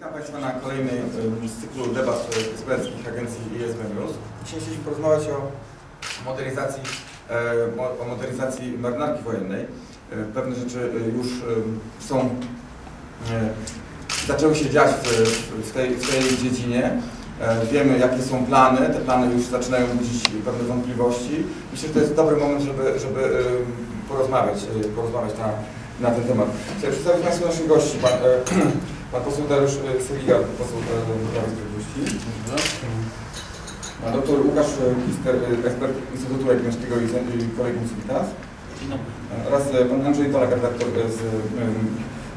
Witam Państwa na kolejnej em, z cyklu debat e, eksperckich agencji ISB News. Dzisiaj chcieliśmy porozmawiać o modernizacji, e, o modernizacji marynarki wojennej. E, Pewne rzeczy już są, zaczęły się dziać w, tej, w tej dziedzinie. Wiemy, jakie są plany. Te plany już zaczynają budzić pewne wątpliwości. Myślę, że to jest dobry moment, żeby, żeby porozmawiać, porozmawiać na, na ten temat. Chciałem przedstawić Państwu naszych gości. pan poseł Dariusz e, Seliga, poseł e, Prawa i Sprawiedliwości. Pan doktor Łukasz e, Kister, e, ekspert Instytutu Jagiellońskiego i Kolegium Civitas. E, Oraz e, pan Andrzej Polak, redaktor e, z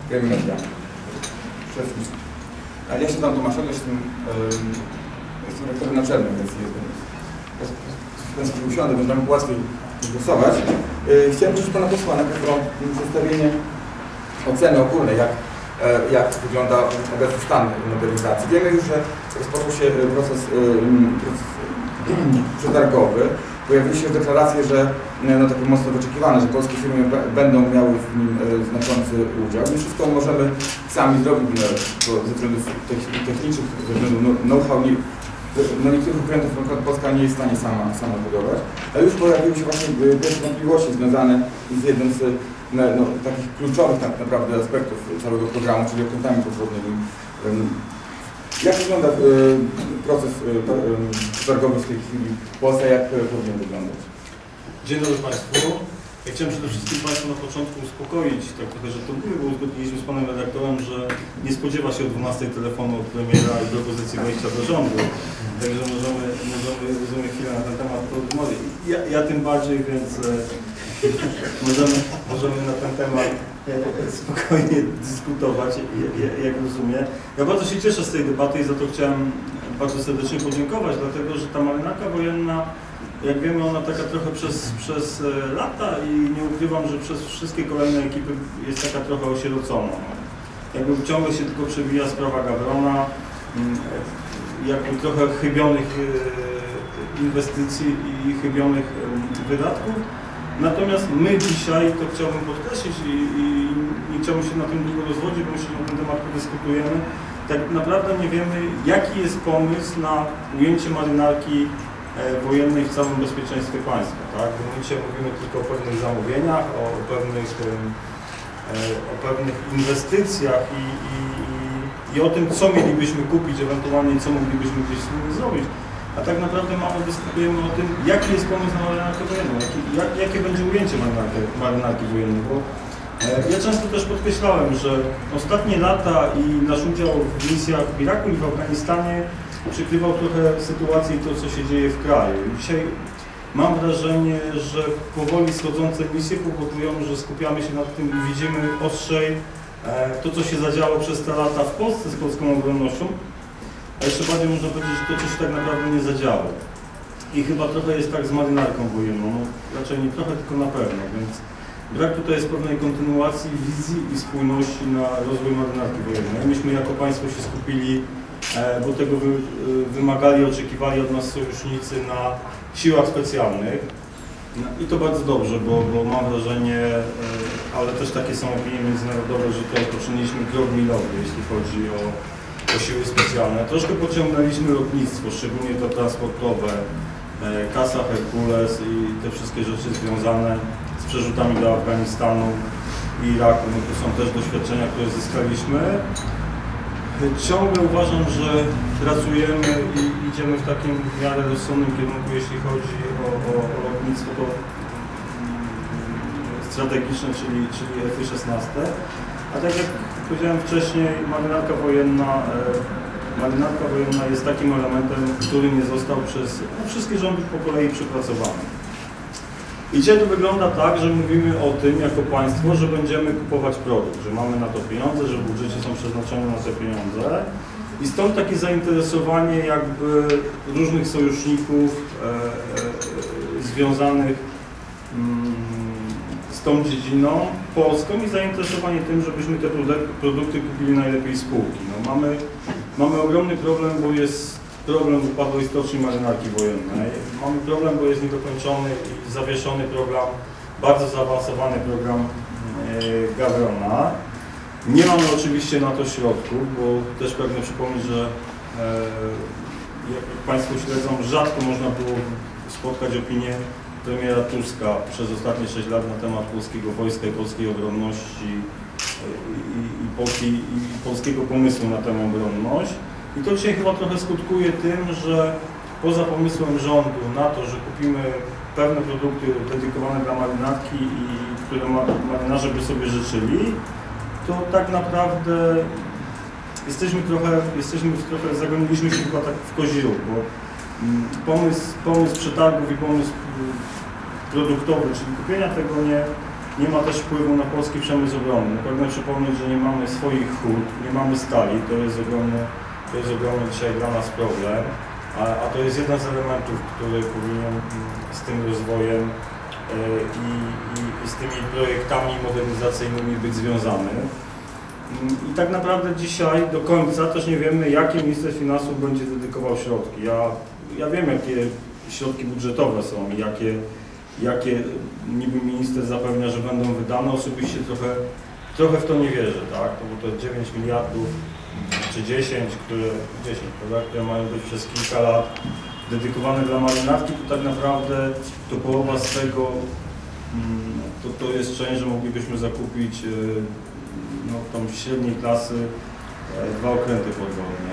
Gremium Media. Wszystkich. A ja się tam Tomaszem, jestem, em, jestem rektorem naczelnym Więc sobie usiądę, będzie nam łatwiej głosować. E, Chciałem prosić pana posła najpierw o przedstawienie oceny ogólnej, jak, e, jak wygląda obecny stan modernizacji. Wiemy już, że rozpoczął się e, proces, e, proces e, przetargowy. Pojawiły się deklaracje, że e, no, takie mocno wyczekiwane, że polskie firmy będą miały w nim e, znaczący udział. Nie wszystko możemy sami zrobić, no, ze względów tech- technicznych, ze względu no- know-how, no niektórych okrętów na Polska nie jest w stanie sama, sama budować, ale już pojawiły się właśnie e, pierwsze wątpliwości związane z jednym z no, takich kluczowych tak naprawdę aspektów całego programu, czyli okrętami podwodnymi. Jak wygląda e, proces e, ta- em, przetargowy w tej chwili w Polsce, jak e, powinien wyglądać? Dzień dobry Państwu. Ja chciałem przede wszystkim Państwa na początku uspokoić, tak trochę żartobliwie, bo uzgodniliśmy z Panem redaktorem, że nie spodziewa się o 12 telefonu od premiera i propozycji wejścia do rządu. Także możemy, możemy rozumiem chwilę na ten temat porozmawiać. Ja, ja tym bardziej, więc możemy, możemy na ten temat e, spokojnie dyskutować, ja- ja- jak rozumiem. Ja bardzo się cieszę z tej debaty i za to chciałem bardzo serdecznie podziękować, dlatego że ta marynarka wojenna jak wiemy, ona taka trochę przez, przez e, lata i nie ukrywam, że przez wszystkie kolejne ekipy jest taka trochę osierocona. Jakby ciągle się tylko przewija sprawa Gawrona, mm, e, jakby trochę chybionych e, inwestycji i chybionych e, wydatków. Natomiast my dzisiaj, to chciałbym podkreślić i, i nie chciałbym się na tym długo rozwodzić, bo myślę, że na ten temat podyskutujemy. Tak naprawdę nie wiemy, jaki jest pomysł na ujęcie marynarki e, wojennej w całym bezpieczeństwie państwa. Tak? Dzisiaj mówimy tylko o pewnych zamówieniach, o pewnych, e, o pewnych inwestycjach i, i, i- i o tym, co mielibyśmy kupić, ewentualnie co moglibyśmy gdzieś wspólnie zrobić. A tak naprawdę mało dyskutujemy o tym, jaki jest pomysł na marynarkę wojenną, jaki, jak, jakie będzie ujęcie marynarki, marynarki wojennej. Bo e, ja często też podkreślałem, że ostatnie lata i nasz udział w misjach w Iraku i w Afganistanie przykrywał trochę sytuację i to, co się dzieje w kraju. Dzisiaj mam wrażenie, że powoli schodzące misje powodują, że skupiamy się nad tym i widzimy ostrzej e, to, co się zadziało przez te lata w Polsce z polską obronnością, a jeszcze bardziej można powiedzieć, że to, co się tak naprawdę nie zadziało. I chyba trochę jest tak z marynarką wojenną, no, raczej nie trochę, tylko na pewno, więc brak tutaj jest pewnej kontynuacji wizji i spójności na rozwój marynarki wojennej. Myśmy jako państwo się skupili E, bo tego y, wymagali, oczekiwali od nas sojusznicy na siłach specjalnych. No, I to bardzo dobrze, bo, bo mam wrażenie, e, ale też takie są opinie międzynarodowe, że tutaj poczyniliśmy krok milowy, jeśli chodzi o, o siły specjalne. Troszkę pociągnęliśmy lotnictwo, szczególnie to transportowe, e, Kasa, Herkules i te wszystkie rzeczy związane z przerzutami do Afganistanu i Iraku. No to są też doświadczenia, które zyskaliśmy. Ciągle uważam, że pracujemy i idziemy w takim w miarę rozsądnym kierunku, jeśli chodzi o, o, o lotnictwo to mm, strategiczne, czyli, czyli F-16. A tak jak powiedziałem wcześniej, marynarka wojenna, e, marynarka wojenna jest takim elementem, który nie został przez no, wszystkie rządy po kolei przepracowany. I dzisiaj to wygląda tak, że mówimy o tym jako państwo, że będziemy kupować produkt, że mamy na to pieniądze, że w budżecie są przeznaczone na te pieniądze. I stąd takie zainteresowanie jakby różnych sojuszników e, e, związanych mm, tą dziedziną polską i zainteresowanie tym, żebyśmy te produk- produkty kupili najlepiej spółki. No, mamy, mamy ogromny problem, bo jest problem upadłej stoczni marynarki wojennej. Mamy problem, bo jest niedokończony i zawieszony program, bardzo zaawansowany program e, Gawrona. Nie mamy oczywiście na to środków, bo też pragnę przypomnieć, że e, jak Państwo śledzą, rzadko można było spotkać opinię premiera Tuska przez ostatnie 6 lat na temat polskiego wojska i polskiej obronności e, i, i, i polskiego pomysłu na tę obronność. I to dzisiaj chyba trochę skutkuje tym, że poza pomysłem rządu na to, że kupimy pewne produkty dedykowane dla marynarki i które marynarze by sobie życzyli, to tak naprawdę jesteśmy trochę, jesteśmy trochę zagoniliśmy się chyba tak w kozi bo pomysł, pomysł przetargów i pomysł mm, produktowy, czyli kupienia tego nie, nie ma też wpływu na polski przemysł obronny. Pragnę przypomnieć, że nie mamy swoich hut, nie mamy stali, to jest ogromny, to jest ogromny dzisiaj dla nas problem, a, a to jest jeden z elementów, który powinien mm, z tym rozwojem E, i, i, i z tymi projektami modernizacyjnymi być związany. Mm, I tak naprawdę dzisiaj do końca też nie wiemy, jakie minister finansów będzie dedykował środki. Ja, ja wiem, jakie środki budżetowe są i jakie, jakie niby minister zapewnia, że będą wydane. Osobiście trochę, trochę w to nie wierzę, tak? Bo to 9 miliardów czy 10, które, 10, prawda, które mają być przez kilka lat dedykowane dla marynarki, to tak naprawdę to połowa z tego mm, to, to jest część, że moglibyśmy zakupić e, no, tam średniej klasy dwa okręty podwodne.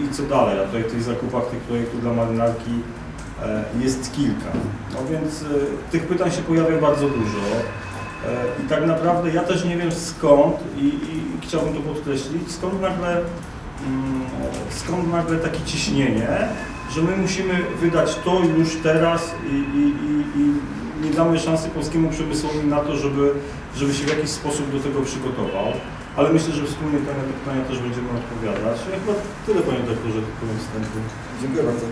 I, I, co dalej? A tutaj w tych zakupach tych projektów dla marynarki e, jest kilka. No więc tych pytań się pojawia bardzo dużo. I tak naprawdę ja też nie wiem skąd, i, i chciałbym to podkreślić, skąd nagle, mm, skąd nagle takie ciśnienie, że my musimy wydać to już teraz i, i, i nie damy szansy polskiemu przemysłowi na to, żeby, żeby się w jakiś sposób do tego przygotował. Ale myślę, że wspólnie na te pytania też będziemy odpowiadać. Ja chyba tyle, panie doktorze, powiem wstępu. Dziękuję bardzo.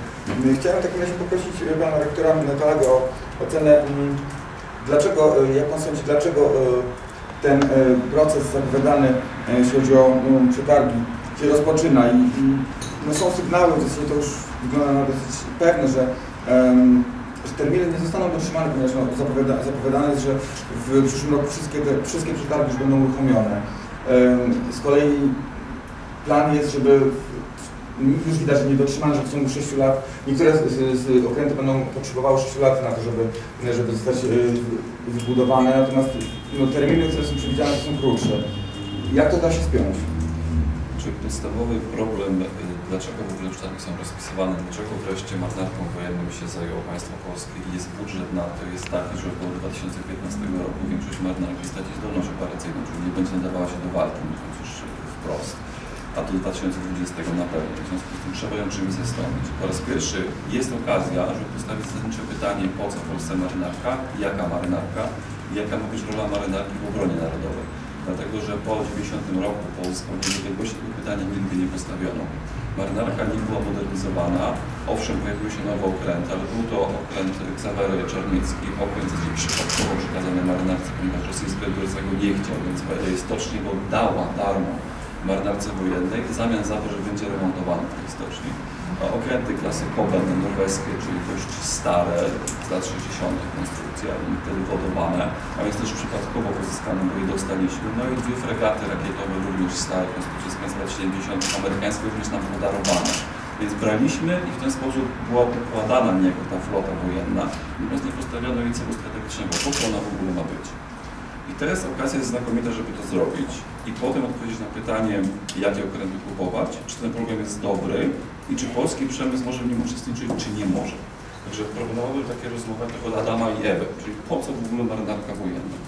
Chciałem w takim razie poprosić pana rektora Natalego o ocenę, mm, dlaczego, e, jak pan sądzi, dlaczego e, ten e, proces zapowiadany, jeśli chodzi o mm, przetargi, się rozpoczyna i, no są sygnały, w to już wygląda na dosyć pewne, że, że terminy nie zostaną dotrzymane, ponieważ no, zapowiada, zapowiadane jest, że w przyszłym roku wszystkie, te, wszystkie przetargi już będą uruchomione. Z kolei plan jest, żeby już widać, że nie dotrzymane, że w ciągu 6 lat niektóre z, z okręty będą potrzebowały 6 lat na to, żeby, żeby zostać e, wybudowane, natomiast no, terminy, które są przewidziane, są krótsze. Jak to da się spiąć? Czy podstawowy problem dlaczego w ogóle przetargi są rozpisywane, dlaczego wreszcie marynarką wojenną się zajęło państwo polskie i jest budżet na to, jest taki, że około 2015 roku większość marynarki straci zdolność operacyjną, czyli nie będzie nadawała się do walki, mówiąc już wprost. A do 2020 na pewno. W związku z tym trzeba ją czymś zastąpić. Po raz pierwszy jest okazja, żeby postawić zasadnicze pytanie, po co Polsce marynarka, jaka marynarka i jaka ma być rola marynarki w obronie narodowej. Dlatego, że po 90 roku, po uzyskaniu niepodległości tego pytania nigdy nie postawiono. Marynarka nie była modernizowana. Owszem, pojawiły się nowe okręty, ale był to okręt Ksawery Czarniecki, okręt zasadzie przypadkowo przekazany marynarce, ponieważ rosyjski odbiorca go nie chciał, więc stocznie go dała darmo marynarce wojennej w zamian za to, że będzie remontowany w tej stoczni. Okręty klasy Koben norweskie, czyli dość stare, z lat 60. konstrukcja i wtedy wodowane, a więc też przypadkowo pozyskane, bo je dostaliśmy. No i dwie fregaty rakietowe, również stare, konstrukcje z lat 70. amerykańskie, również nam podarowane. Więc braliśmy i w ten sposób była układana niejako ta flota wojenna, natomiast nie postawiono jej celu strategicznego, po co ona w ogóle ma być. I teraz okazja jest znakomita, żeby to zrobić i potem odpowiedzieć na pytanie, jakie okręty kupować, czy ten program jest dobry i czy polski przemysł może w nim uczestniczyć, czy nie może. Także proponowałbym takie rozmowy od Adama i Ewy, czyli po co w ogóle marynarka wojenna.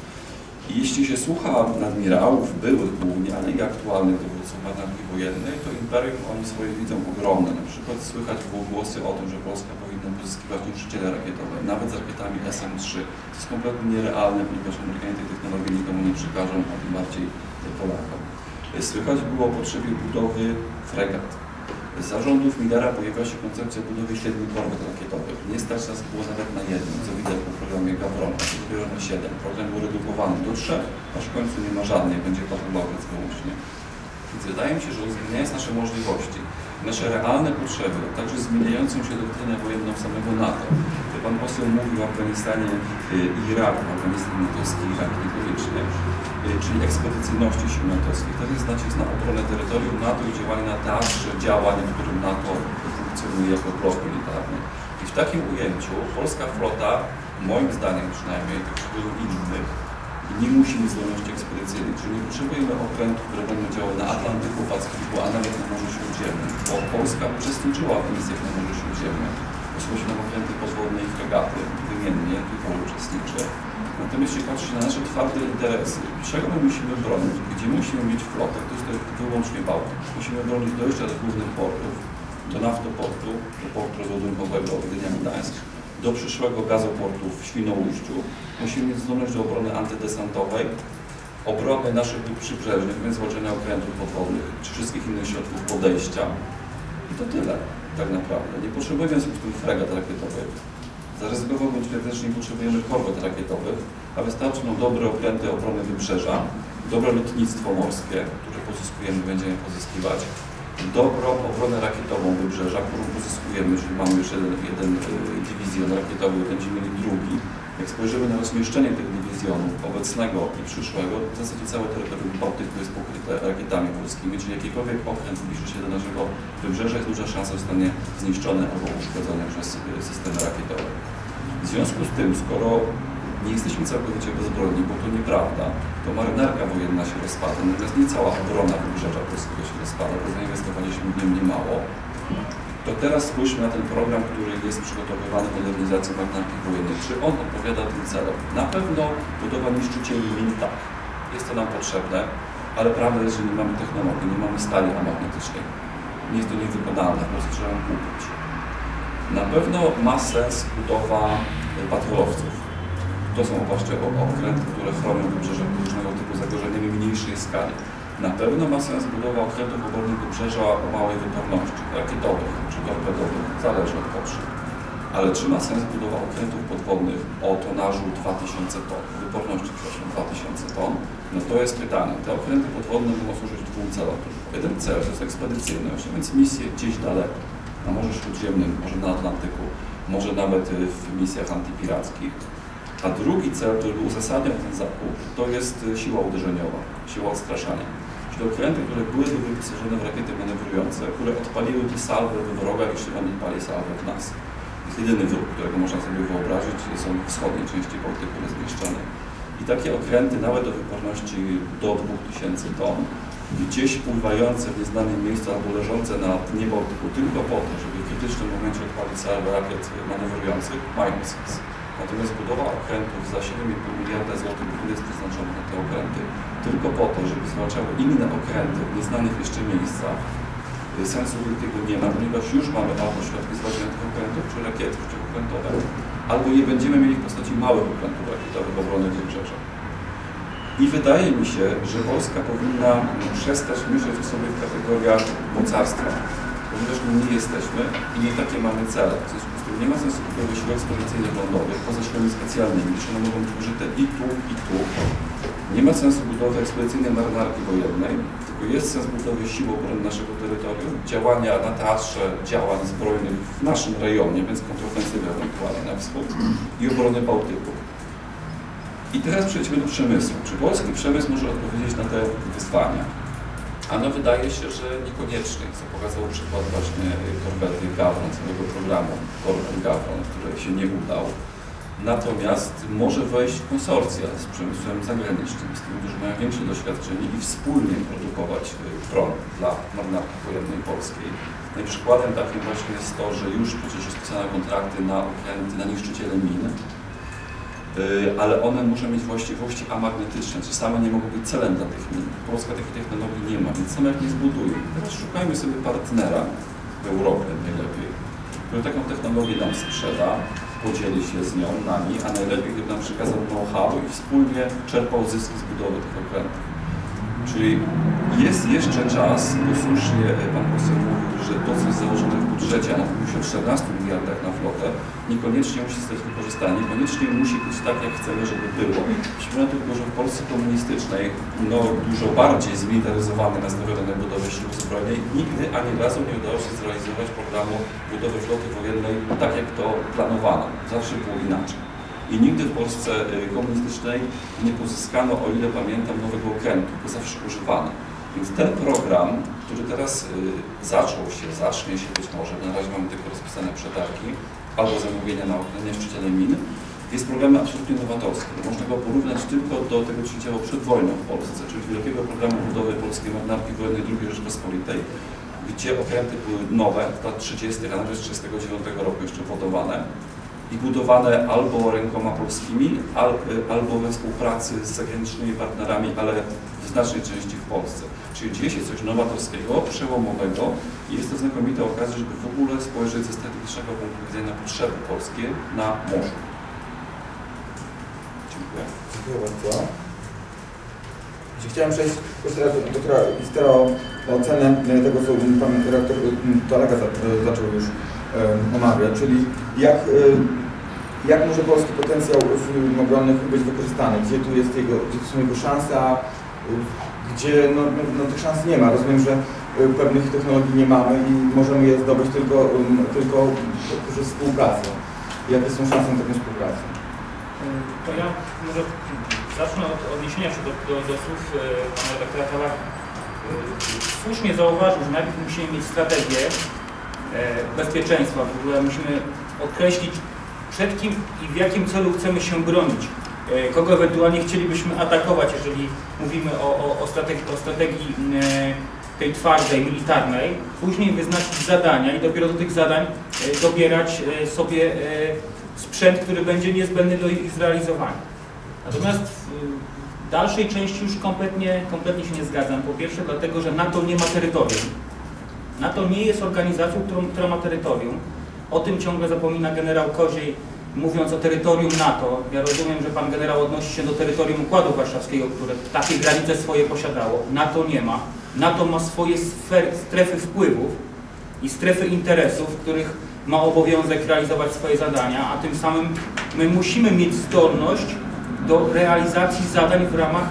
I jeśli się słucha admirałów, byłych głównie, ale i aktualnych dowódców marynarki wojennej, to imperium oni swoje widzą ogromne. Na przykład słychać było głosy o tym, że Polska powinna pozyskiwać niszczyciele rakietowe, nawet z rakietami SM-3. To jest kompletnie nierealne, ponieważ Amerykanie tej technologii nikomu nie przekażą, a tym bardziej Polakom. Słychać było o potrzebie budowy fregat. Zarządów Millera pojawiła się koncepcja budowy siedmiu korwet rakietowych. Nie stać nas było nawet na jednym, co widać po programie Gavron, a dopiero na siedem. Program był redukowany do trzech, aż w końcu nie ma żadnej, będzie patrolowiec wyłącznie. Więc wydaje mi się, że zmieniając nasze możliwości, nasze realne potrzeby, także zmieniającą się doktrynę wojenną samego NATO. Pan poseł mówił o Afganistanie i y, Iraku, Afganistan natowski, Irak niekoniecznie czyli ekspedycyjności sił natowskich. To jest nacisk na obronę terytorium NATO i działanie na teatrze działań, w którym NATO funkcjonuje jako blok militarny. I w takim ujęciu polska flota, moim zdaniem przynajmniej, jak innych, nie musi mieć zdolności ekspedycyjnych, czyli nie potrzebujemy okrętów, które będą działały na Atlantyku, Pacyfiku, a nawet na Morzu Śródziemnym, bo Polska uczestniczyła w misjach na Morzu Śródziemnym. Posłuchaj się okręty podwodne i fregaty, wymiennie, tylko uczestniczy. Natomiast jeśli patrzy się na nasze twarde interesy, czego my musimy bronić, gdzie musimy mieć flotę, to jest to wyłącznie Bałtyk. Musimy bronić dojścia do głównych portów, do naftoportu, do portu rozładunkowego Gdynia Gdańsk, do przyszłego gazoportu w Świnoujściu. Musimy mieć zdolność do obrony antydesantowej, obrony naszych przybrzeżnych, więc zwalczania okrętów podwodnych, czy wszystkich innych środków podejścia. I to tyle, tak naprawdę. Nie potrzebujemy w tym fregat rakietowych. Zaryzykowałbym twierdzić, że nie potrzebujemy korwet rakietowych, a wystarczą nam dobre okręty obrony wybrzeża, dobre lotnictwo morskie, które pozyskujemy, będziemy pozyskiwać, dobrą obronę rakietową wybrzeża, którą pozyskujemy, czyli mamy już jeden, jeden y, dywizjon rakietowy, będziemy mieli drugi. Jak spojrzymy na rozmieszczenie tych obecnego i przyszłego, w zasadzie całe terytorium Bałtyku jest pokryte rakietami polskimi, czyli jakikolwiek okręt zbliży się do naszego wybrzeża, jest duża szansa, że zostanie zniszczony albo uszkodzony przez y, systemy rakietowe. W związku z tym, skoro nie jesteśmy całkowicie bezbronni, bo to nieprawda, to marynarka wojenna się rozpada, natomiast nie cała obrona wybrzeża polskiego się rozpada, bo zainwestowaliśmy w nim niemało. To teraz spójrzmy na ten program, który jest przygotowywany modernizacji marynarki wojennej. Czy on odpowiada tym celom? Na pewno budowa niszczycieli min tak. Jest to nam potrzebne, ale prawda jest, że nie mamy technologii, nie mamy stali amagnetycznej. Nie jest to niewykonalne, po prostu trzeba kupić. Na pewno ma sens budowa patrolowców. To są właśnie okręty, które chronią wybrzeże różnego typu zagrożeniami mniejszej skali. Na pewno ma sens budowa okrętów obrony wybrzeża o małej wyporności, rakietowych czy torpedowych, zależy od potrzeb. Ale czy ma sens budowa okrętów podwodnych o tonażu 2000 ton, wyporności przepraszam, 2000 ton? No to jest pytanie. Te okręty podwodne mogą służyć dwóm celom. Jeden cel to jest ekspedycyjność, więc misje gdzieś daleko, na Morzu Śródziemnym, może na Atlantyku, może nawet w misjach antypirackich. A drugi cel, który uzasadniał ten zakup, to jest siła uderzeniowa, siła odstraszania. Okręty, które byłyby wyposażone w rakiety manewrujące, które odpaliłyby salwę w wroga, jeśli on odpali salwę w nas. Jest jedyny wróg, którego można sobie wyobrazić, są w wschodniej części Bałtyku rozmieszczone. I takie okręty, nawet do wyporności do 2000 ton, gdzieś pływające w nieznanym miejscu albo leżące na dnie Bałtyku tylko po to, żeby w krytycznym momencie odpalić salwę rakiet manewrujących, mają sens. Natomiast budowa okrętów za 7,5 miliarda złotych, jest przeznaczony na te okręty, tylko po to, żeby zwalczały inne okręty w nieznanych jeszcze miejscach, sensu tego nie ma, ponieważ już mamy albo środki zwalczania tych okrętów, czy rakiety przeciwokrętowe, albo je będziemy mieli w postaci małych okrętów rakietowych obrony wybrzeża. I wydaje mi się, że Polska powinna przestać myśleć o sobie w kategoriach mocarstwa, ponieważ my nie jesteśmy i nie takie mamy cele. Nie ma sensu budować sił ekspedycyjnych lądowych poza siłami specjalnymi, gdyż one mogą być użyte i tu, i tu. Nie ma sensu budowy ekspedycyjnej marynarki wojennej, tylko jest sens budowy sił obrony naszego terytorium, działania na teatrze działań zbrojnych w naszym rejonie, więc kontrofensywy ewentualnie na wschód i obrony Bałtyku. I teraz przejdźmy do przemysłu. Czy polski przemysł może odpowiedzieć na te wyzwania? Ano wydaje się, że niekoniecznie, co pokazał przykład właśnie korwety Gawron, całego programu korwet Gawron, który się nie udał. Natomiast może wejść w konsorcja z przemysłem zagranicznym, z tymi, którzy mają większe doświadczenie i wspólnie produkować prąd dla marynarki wojennej polskiej. No przykładem takim właśnie jest to, że już przecież rozpisane kontrakty na okręty, na niszczyciele min, ale one muszą mieć właściwości amagnetyczne, czy same nie mogą być celem dla tych min. Polska takiej technologii nie ma, więc same jak nie zbuduje. Szukajmy sobie partnera w Europie najlepiej, który taką technologię nam sprzeda, podzieli się z nią nami, a najlepiej gdyby nam przekazał know-how i wspólnie czerpał zyski z budowy tych okrętów. Czyli jest jeszcze czas, bo słusznie Pan poseł mówił, że to, co jest założone w budżecie, a mówił się o 14 miliardach na flotę, niekoniecznie musi zostać wykorzystane, niekoniecznie musi być tak, jak chcemy, żeby było. Przypomnę tylko, że w Polsce komunistycznej, no dużo bardziej zmilitaryzowanej, nastawionej na budowę sił zbrojnej, nigdy ani razu nie udało się zrealizować programu budowy floty wojennej tak, jak to planowano. Zawsze było inaczej. I nigdy w Polsce y, komunistycznej nie pozyskano, o ile pamiętam, nowego okrętu, bo zawsze używano. Więc ten program, który teraz y, zaczął się, zacznie się być może, na razie mamy tylko rozpisane przetargi albo zamówienia na niszczyciele min, jest programem absolutnie nowatorskim. Można go porównać tylko do tego, co się działo przed wojną w Polsce, czyli wielkiego programu budowy polskiej marynarki wojennej II Rzeczpospolitej, gdzie okręty były nowe, lat 30., a nawet z 1939 roku jeszcze budowane i budowane albo rękoma polskimi, al- albo we współpracy z zagranicznymi partnerami, ale w znacznej części w Polsce. Czyli dzieje się coś nowatorskiego, przełomowego i jest to znakomita okazja, żeby w ogóle spojrzeć ze strategicznego punktu widzenia na potrzeby polskie na morzu. Dziękuję. Dziękuję bardzo. Chciałem przejść jeszcze raz do Istera o ocenę tego, co pan redaktor za- e, zaczął już omawiać, czyli jak, e, jak może polski potencjał firm obronnych być wykorzystany, gdzie tu jest jego, gdzie są jego szanse, a e, gdzie no, no, no, tych szans nie ma. Rozumiem, że e, pewnych technologii nie mamy i możemy je zdobyć tylko, em, tylko poprzez współpracę. Jakie są szanse na taką współpracę? To ja może zacznę od odniesienia się do, do, do słów e, pana redaktora Talaka. E, Słusznie zauważył, że najpierw musimy mieć strategię e, bezpieczeństwa, w ogóle musimy określić przed kim i w jakim celu chcemy się bronić, e, kogo ewentualnie chcielibyśmy atakować, jeżeli mówimy o, o, o strategii, o strategii e, tej twardej, militarnej, później wyznaczyć zadania i dopiero do tych zadań e, dobierać sobie sprzęt, który będzie niezbędny do ich zrealizowania. Natomiast w dalszej części już kompletnie, kompletnie się nie zgadzam. Po pierwsze dlatego, że NATO nie ma terytorium. NATO nie jest organizacją, która ma terytorium. O tym ciągle zapomina generał Koziej, mówiąc o terytorium NATO. Ja rozumiem, że pan generał odnosi się do terytorium Układu Warszawskiego, które takie granice swoje posiadało. NATO nie ma. NATO ma swoje sfer, strefy wpływów i strefy interesów, w których ma obowiązek realizować swoje zadania, a tym samym my musimy mieć zdolność do realizacji zadań w ramach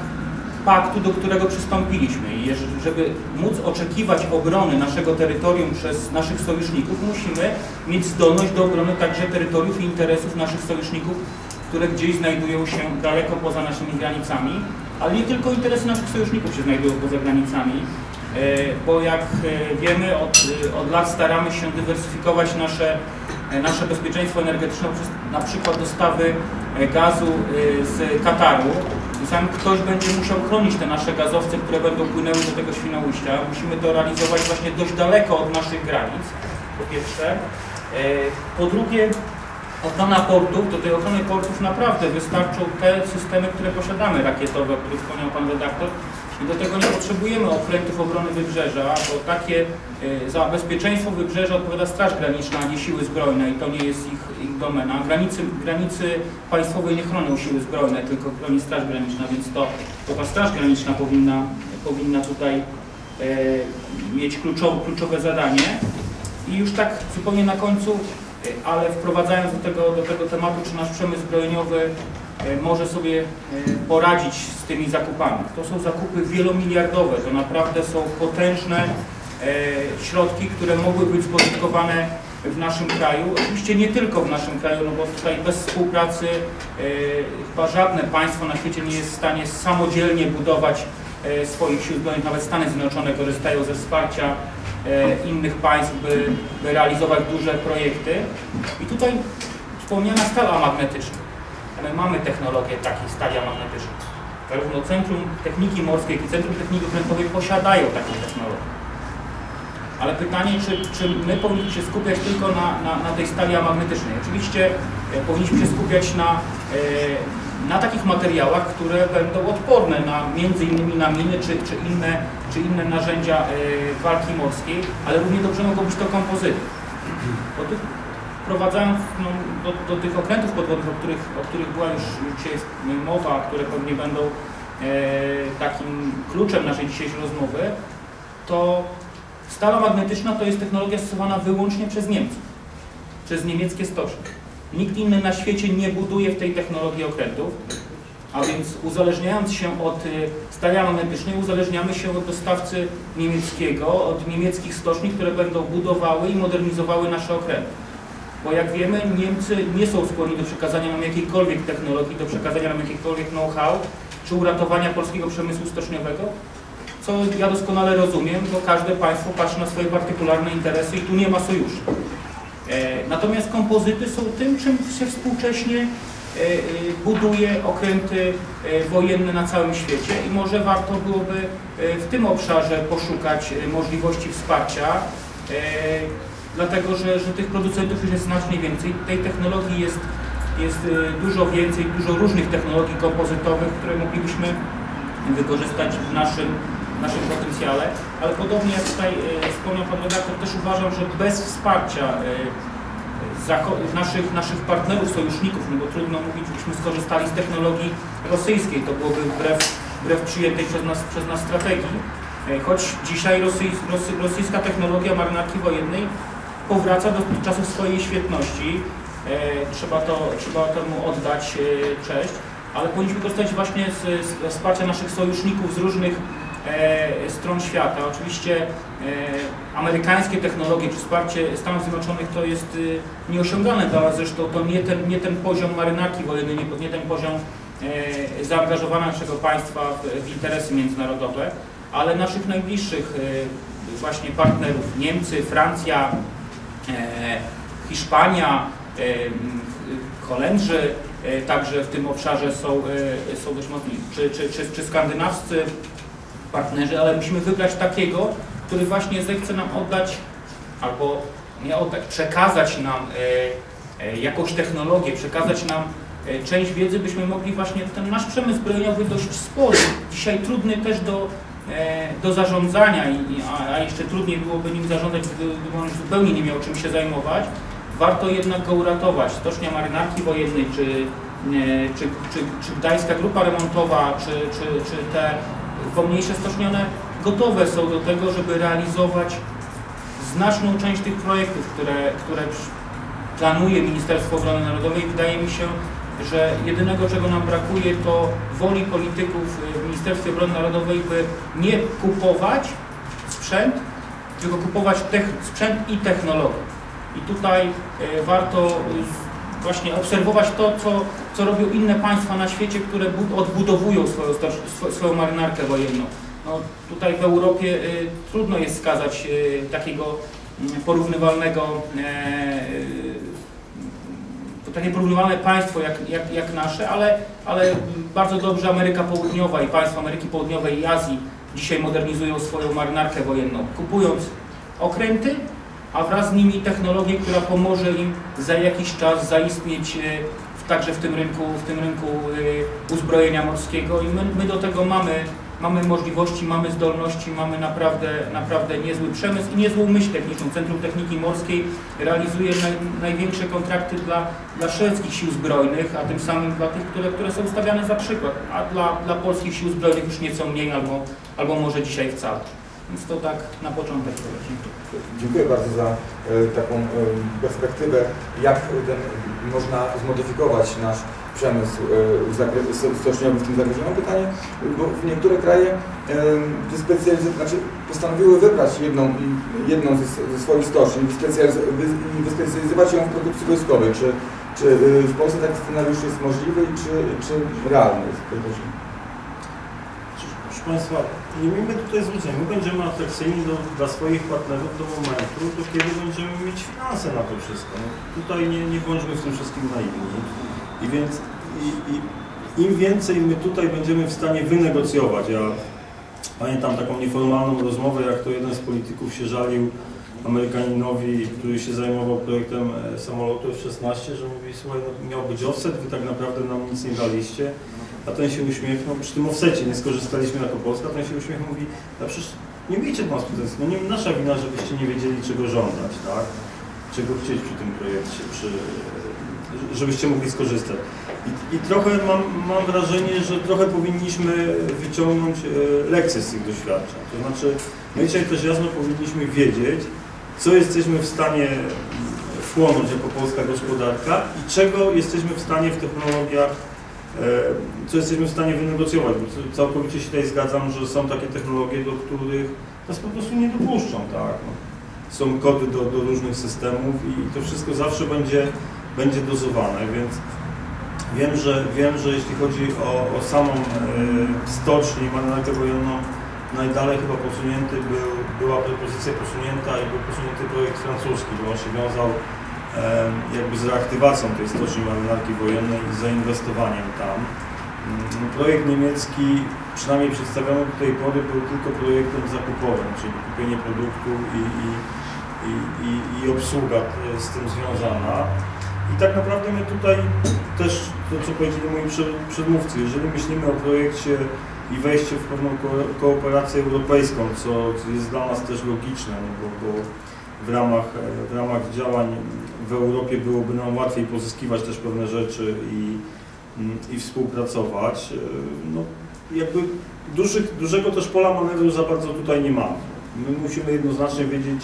paktu, do którego przystąpiliśmy. I żeby móc oczekiwać obrony naszego terytorium przez naszych sojuszników, musimy mieć zdolność do obrony także terytoriów i interesów naszych sojuszników, które gdzieś znajdują się daleko poza naszymi granicami, ale nie tylko interesy naszych sojuszników się znajdują poza granicami, e, bo jak e, wiemy, od, e, od lat staramy się dywersyfikować nasze, nasze bezpieczeństwo energetyczne poprzez na przykład dostawy gazu z Kataru. I sam ktoś będzie musiał chronić te nasze gazowce, które będą płynęły do tego Świnoujścia. Musimy to realizować właśnie dość daleko od naszych granic, po pierwsze. E, Po drugie, ochrona portów, do tej ochrony portów naprawdę wystarczą te systemy, które posiadamy, rakietowe, o których wspomniał Pan redaktor. I do tego nie potrzebujemy okrętów obrony wybrzeża, bo takie za bezpieczeństwo wybrzeża odpowiada Straż Graniczna, a nie siły zbrojne i to nie jest ich, ich domena. Granicy, granicy państwowej nie chronią siły zbrojne, tylko chroni Straż Graniczna, więc to, to Straż Graniczna powinna, powinna tutaj e, mieć kluczowe, kluczowe zadanie. I już tak zupełnie na końcu, e, ale wprowadzając do tego, do tego tematu, czy nasz przemysł zbrojeniowy e, może sobie e, poradzić z tymi zakupami. To są zakupy wielomiliardowe, to naprawdę są potężne e, środki, które mogły być spożytkowane w naszym kraju. Oczywiście nie tylko w naszym kraju, no bo tutaj bez współpracy e, chyba żadne państwo na świecie nie jest w stanie samodzielnie budować e, swoich sił zbrojnych, nawet Stany Zjednoczone korzystają ze wsparcia e, innych państw, by, by realizować duże projekty. I tutaj wspomniana skala magnetyczna. My mamy technologię takiej stali magnetycznej. Zarówno Centrum Techniki Morskiej, jak i Centrum Techniki Okrętowej posiadają taką technologię. Ale pytanie, czy, czy my powinniśmy się skupiać tylko na, na, na tej stali magnetycznej? Oczywiście e, powinniśmy się skupiać na, e, na takich materiałach, które będą odporne na między innymi na miny czy, czy, inne, czy inne narzędzia e, walki morskiej, ale równie dobrze mogą być to kompozyty. Wprowadzając no, do, do tych okrętów podwodnych, o których, o których była już dzisiaj mowa, które pewnie będą takim kluczem naszej dzisiejszej rozmowy, to stala magnetyczna to jest technologia stosowana wyłącznie przez Niemców, przez niemieckie stocznie. Nikt inny na świecie nie buduje w tej technologii okrętów, a więc uzależniając się od y, stali magnetycznej, uzależniamy się od dostawcy niemieckiego, od niemieckich stoczni, które będą budowały i modernizowały nasze okręty. Bo jak wiemy, Niemcy nie są skłonni do przekazania nam jakiejkolwiek technologii, do przekazania nam jakiejkolwiek know-how, czy uratowania polskiego przemysłu stoczniowego, co ja doskonale rozumiem, bo każde państwo patrzy na swoje partykularne interesy i tu nie ma sojuszy. E, Natomiast kompozyty są tym, czym się współcześnie e, e, buduje okręty wojenne na całym świecie i może warto byłoby w tym obszarze poszukać możliwości wsparcia, dlatego że, że tych producentów już jest znacznie więcej. Tej technologii jest, jest dużo więcej, dużo różnych technologii kompozytowych, które moglibyśmy wykorzystać w naszym, naszym potencjale, ale podobnie jak tutaj e, wspomniał Pan redaktor, też uważam, że bez wsparcia e, naszych, naszych partnerów, sojuszników, no bo trudno mówić, żebyśmy skorzystali z technologii rosyjskiej, to byłoby wbrew, wbrew przyjętej przez nas, przez nas strategii, E, choć dzisiaj rosy, rosyjska technologia marynarki wojennej powraca do czasów swojej świetności, trzeba, to, trzeba temu oddać cześć, ale powinniśmy korzystać właśnie z, z wsparcia naszych sojuszników z różnych stron świata. Oczywiście e, amerykańskie technologie czy wsparcie Stanów Zjednoczonych to jest e, nieosiągalne dla nas, zresztą to nie ten, nie ten poziom marynarki wojennej, nie, nie ten poziom e, zaangażowania naszego państwa w, w interesy międzynarodowe, ale naszych najbliższych e, właśnie partnerów, Niemcy, Francja, e, Hiszpania, e, Holendrzy, e, także w tym obszarze są, e, są dość mocni, czy, czy, czy, czy skandynawscy partnerzy, ale musimy wybrać takiego, który właśnie zechce nam oddać, albo nie oddać, przekazać nam e, e, jakąś technologię, przekazać nam e, część wiedzy, byśmy mogli właśnie ten nasz przemysł zbrojeniowy dość spory, dzisiaj trudny też do, do zarządzania, a, jeszcze trudniej byłoby nim zarządzać, gdyby, on zupełnie nie miał czym się zajmować, warto jednak go uratować. Stocznia Marynarki Wojennej, czy, czy, czy, czy Gdańska Grupa Remontowa, czy, czy, czy te pomniejsze stocznie, one gotowe są do tego, żeby realizować znaczną część tych projektów, które, które planuje Ministerstwo Obrony Narodowej. Wydaje mi się, że jedynego czego nam brakuje to woli polityków w Ministerstwie Obrony Narodowej, by nie kupować sprzęt, tylko kupować sprzęt i technologię. I tutaj e, warto właśnie obserwować to, co, co robią inne państwa na świecie, które bud- odbudowują swoją, swoją marynarkę wojenną. No, tutaj w Europie y, trudno jest wskazać y, takiego mm, porównywalnego, e, y, takie porównywalne państwo jak, jak, jak nasze, ale, ale bardzo dobrze Ameryka Południowa i państwa Ameryki Południowej i Azji dzisiaj modernizują swoją marynarkę wojenną, kupując okręty, a wraz z nimi technologię, która pomoże im za jakiś czas zaistnieć e, także w tym rynku, w tym rynku e, uzbrojenia morskiego i my, my do tego mamy, mamy możliwości, mamy zdolności, mamy naprawdę, naprawdę niezły przemysł i niezłą myśl techniczną. Centrum Techniki Morskiej realizuje naj, największe kontrakty dla, dla szwedzkich sił zbrojnych, a tym samym dla tych, które, które są stawiane za przykład, a dla, dla polskich sił zbrojnych już nieco mniej albo, albo może dzisiaj wcale. Więc to tak na początek. Dziękuję. Dziękuję bardzo za e, taką e, perspektywę, jak ten, można zmodyfikować nasz przemysł e, stoczniowy w tym zakresie. Mam pytanie, bo niektóre kraje e, znaczy postanowiły wybrać jedną, jedną ze, ze swoich stoczni i wyspecjaliz- wy- i wyspecjalizować ją w produkcji wojskowej. Czy, czy e, w Polsce taki scenariusz jest możliwy i czy, czy realny? Proszę Państwa, nie miejmy tutaj złudzeń. My będziemy atrakcyjni do, dla swoich partnerów do momentu, do kiedy będziemy mieć finanse na to wszystko. No, tutaj nie, nie bądźmy w tym wszystkim naiwni. I więc i, i, im więcej my tutaj będziemy w stanie wynegocjować, ja pamiętam taką nieformalną rozmowę, jak to jeden z polityków się żalił Amerykaninowi, który się zajmował projektem e, samolotu F-16, że mówi, słuchaj, no, miał być offset, wy tak naprawdę nam nic nie daliście. A ten się uśmiechnął, przy tym offsecie nie skorzystaliśmy jako Polska, ten się uśmiechnął mówi, a przecież nie miejcie nas pretensji, no nie nasza wina, żebyście nie wiedzieli czego żądać, tak? Czego chcieć przy tym projekcie, przy, żebyście mogli skorzystać. I, i trochę mam, mam wrażenie, że trochę powinniśmy wyciągnąć e, lekcje z tych doświadczeń. To znaczy, my dzisiaj też jasno powinniśmy wiedzieć, co jesteśmy w stanie wchłonąć jako polska gospodarka i czego jesteśmy w stanie w technologiach co jesteśmy w stanie wynegocjować, bo całkowicie się tutaj zgadzam, że są takie technologie, do których nas po prostu nie dopuszczą, tak. No. są kody do, do różnych systemów i to wszystko zawsze będzie, będzie dozowane, więc wiem, że, wiem, że jeśli chodzi o, o samą e, stocznię marynarkę wojenną, najdalej chyba posunięty był, była propozycja posunięta i był posunięty projekt francuski, bo on się wiązał e, jakby z reaktywacją tej stoczni marynarki wojennej i zainwestowaniem tam. Mm, Projekt niemiecki, przynajmniej przedstawiony do tej pory, był tylko projektem zakupowym, czyli kupienie produktu i, i, i, i, obsługa z tym związana. I tak naprawdę my tutaj też, to co powiedzieli moi prze- przedmówcy, jeżeli myślimy o projekcie i wejście w pewną ko- kooperację europejską, co jest dla nas też logiczne, no bo, bo w, ramach, w ramach działań w Europie byłoby nam łatwiej pozyskiwać też pewne rzeczy i, mm, i współpracować. No, jakby dużych, dużego też pola manewru za bardzo tutaj nie mamy. My musimy jednoznacznie wiedzieć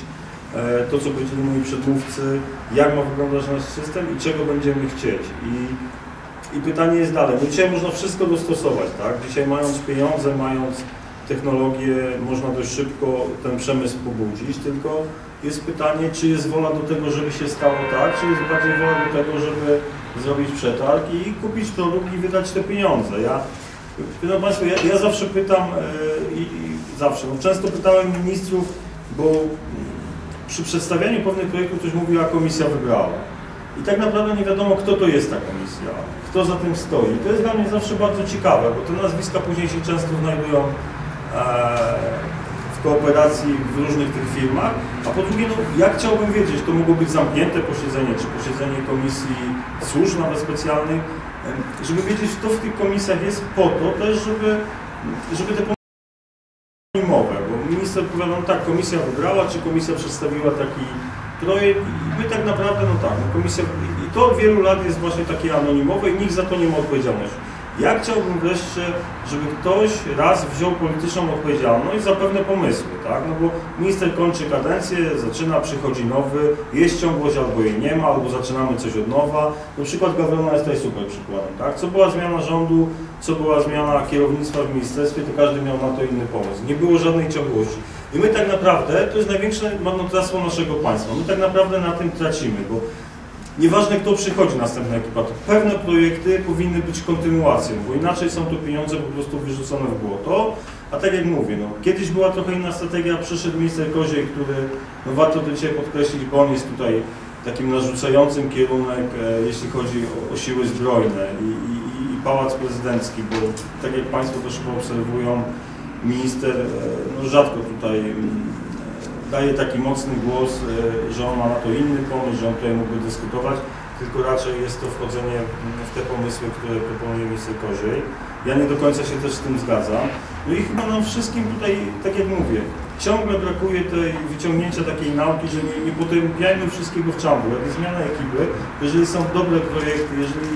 e, to, co powiedzieli moi przedmówcy, jak ma wyglądać nasz system i czego będziemy chcieć. I, i pytanie jest dalej. No dzisiaj można wszystko dostosować, tak? Dzisiaj mając pieniądze, mając technologię, można dość szybko ten przemysł pobudzić, tylko jest pytanie, czy jest wola do tego, żeby się stało tak, czy jest bardziej wola do tego, żeby zrobić przetarg i kupić produkt i wydać te pieniądze. Ja, pytam Państwa, ja, ja zawsze pytam e, i, i zawsze, no często pytałem ministrów, bo przy przedstawianiu pewnych projektów ktoś mówi, a komisja wygrała. I tak naprawdę nie wiadomo, kto to jest ta komisja, kto za tym stoi. To jest dla mnie zawsze bardzo ciekawe, bo te nazwiska później się często znajdują w kooperacji w różnych tych firmach. A po drugie, no, ja chciałbym wiedzieć, to mogło być zamknięte posiedzenie, czy posiedzenie komisji służb nawet specjalnych, em, żeby wiedzieć, kto w tych komisjach jest po to też, żeby, żeby te anonimowe, bo minister powiada, no tak, komisja wygrała, czy komisja przedstawiła taki projekt i my tak naprawdę, no tak, no komisja, i to od wielu lat jest właśnie takie anonimowe i nikt za to nie ma odpowiedzialności. Ja chciałbym wreszcie, żeby ktoś raz wziął polityczną odpowiedzialność za pewne pomysły, tak? No bo minister kończy kadencję, zaczyna, przychodzi nowy, jest ciągłość albo jej nie ma, albo zaczynamy coś od nowa. Na przykład Gawrona jest tutaj super przykładem, tak? Co była zmiana rządu, co była zmiana kierownictwa w ministerstwie, to każdy miał na to inny pomysł. Nie było żadnej ciągłości. I my tak naprawdę, to jest największe marnotrawstwo naszego państwa, my tak naprawdę na tym tracimy, bo Nieważne kto przychodzi następna ekipa, to pewne projekty powinny być kontynuacją, bo inaczej są to pieniądze po prostu wyrzucone w błoto. A tak jak mówię, no, kiedyś była trochę inna strategia, przyszedł minister Koziej, który, no warto to dzisiaj podkreślić, bo on jest tutaj takim narzucającym kierunek, e, jeśli chodzi o, o siły zbrojne i, i, i pałac prezydencki, bo tak jak Państwo też obserwują, minister e, no, rzadko tutaj mm, daje taki mocny głos, e, że on ma na to inny pomysł, że on tutaj mógłby dyskutować, tylko raczej jest to wchodzenie w te pomysły, które proponuje minister Koziej. Ja nie do końca się też z tym zgadzam. No i chyba nam wszystkim tutaj, tak jak mówię, ciągle brakuje tej wyciągnięcia takiej nauki, że nie, nie potępiajmy wszystkiego w czambu. Jak zmiana ekipy, jeżeli są dobre projekty, jeżeli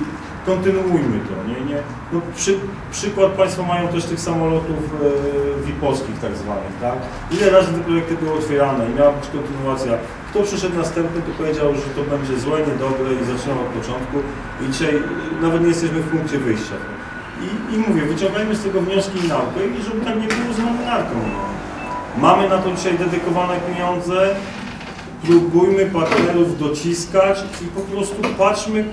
kontynuujmy to, nie, nie. No, przy, przykład Państwo mają też tych samolotów e, VIP-owskich tak zwanych, tak? Ile razy te projekty były otwierane i miała być kontynuacja. Kto przyszedł następny, to powiedział, że to będzie złe, niedobre i zaczynał od początku i dzisiaj e, nawet nie jesteśmy w punkcie wyjścia. I, I mówię, wyciągajmy z tego wnioski i naukę i żeby tak nie było z marynarką. No. Mamy na to dzisiaj dedykowane pieniądze, próbujmy partnerów dociskać i po prostu patrzmy,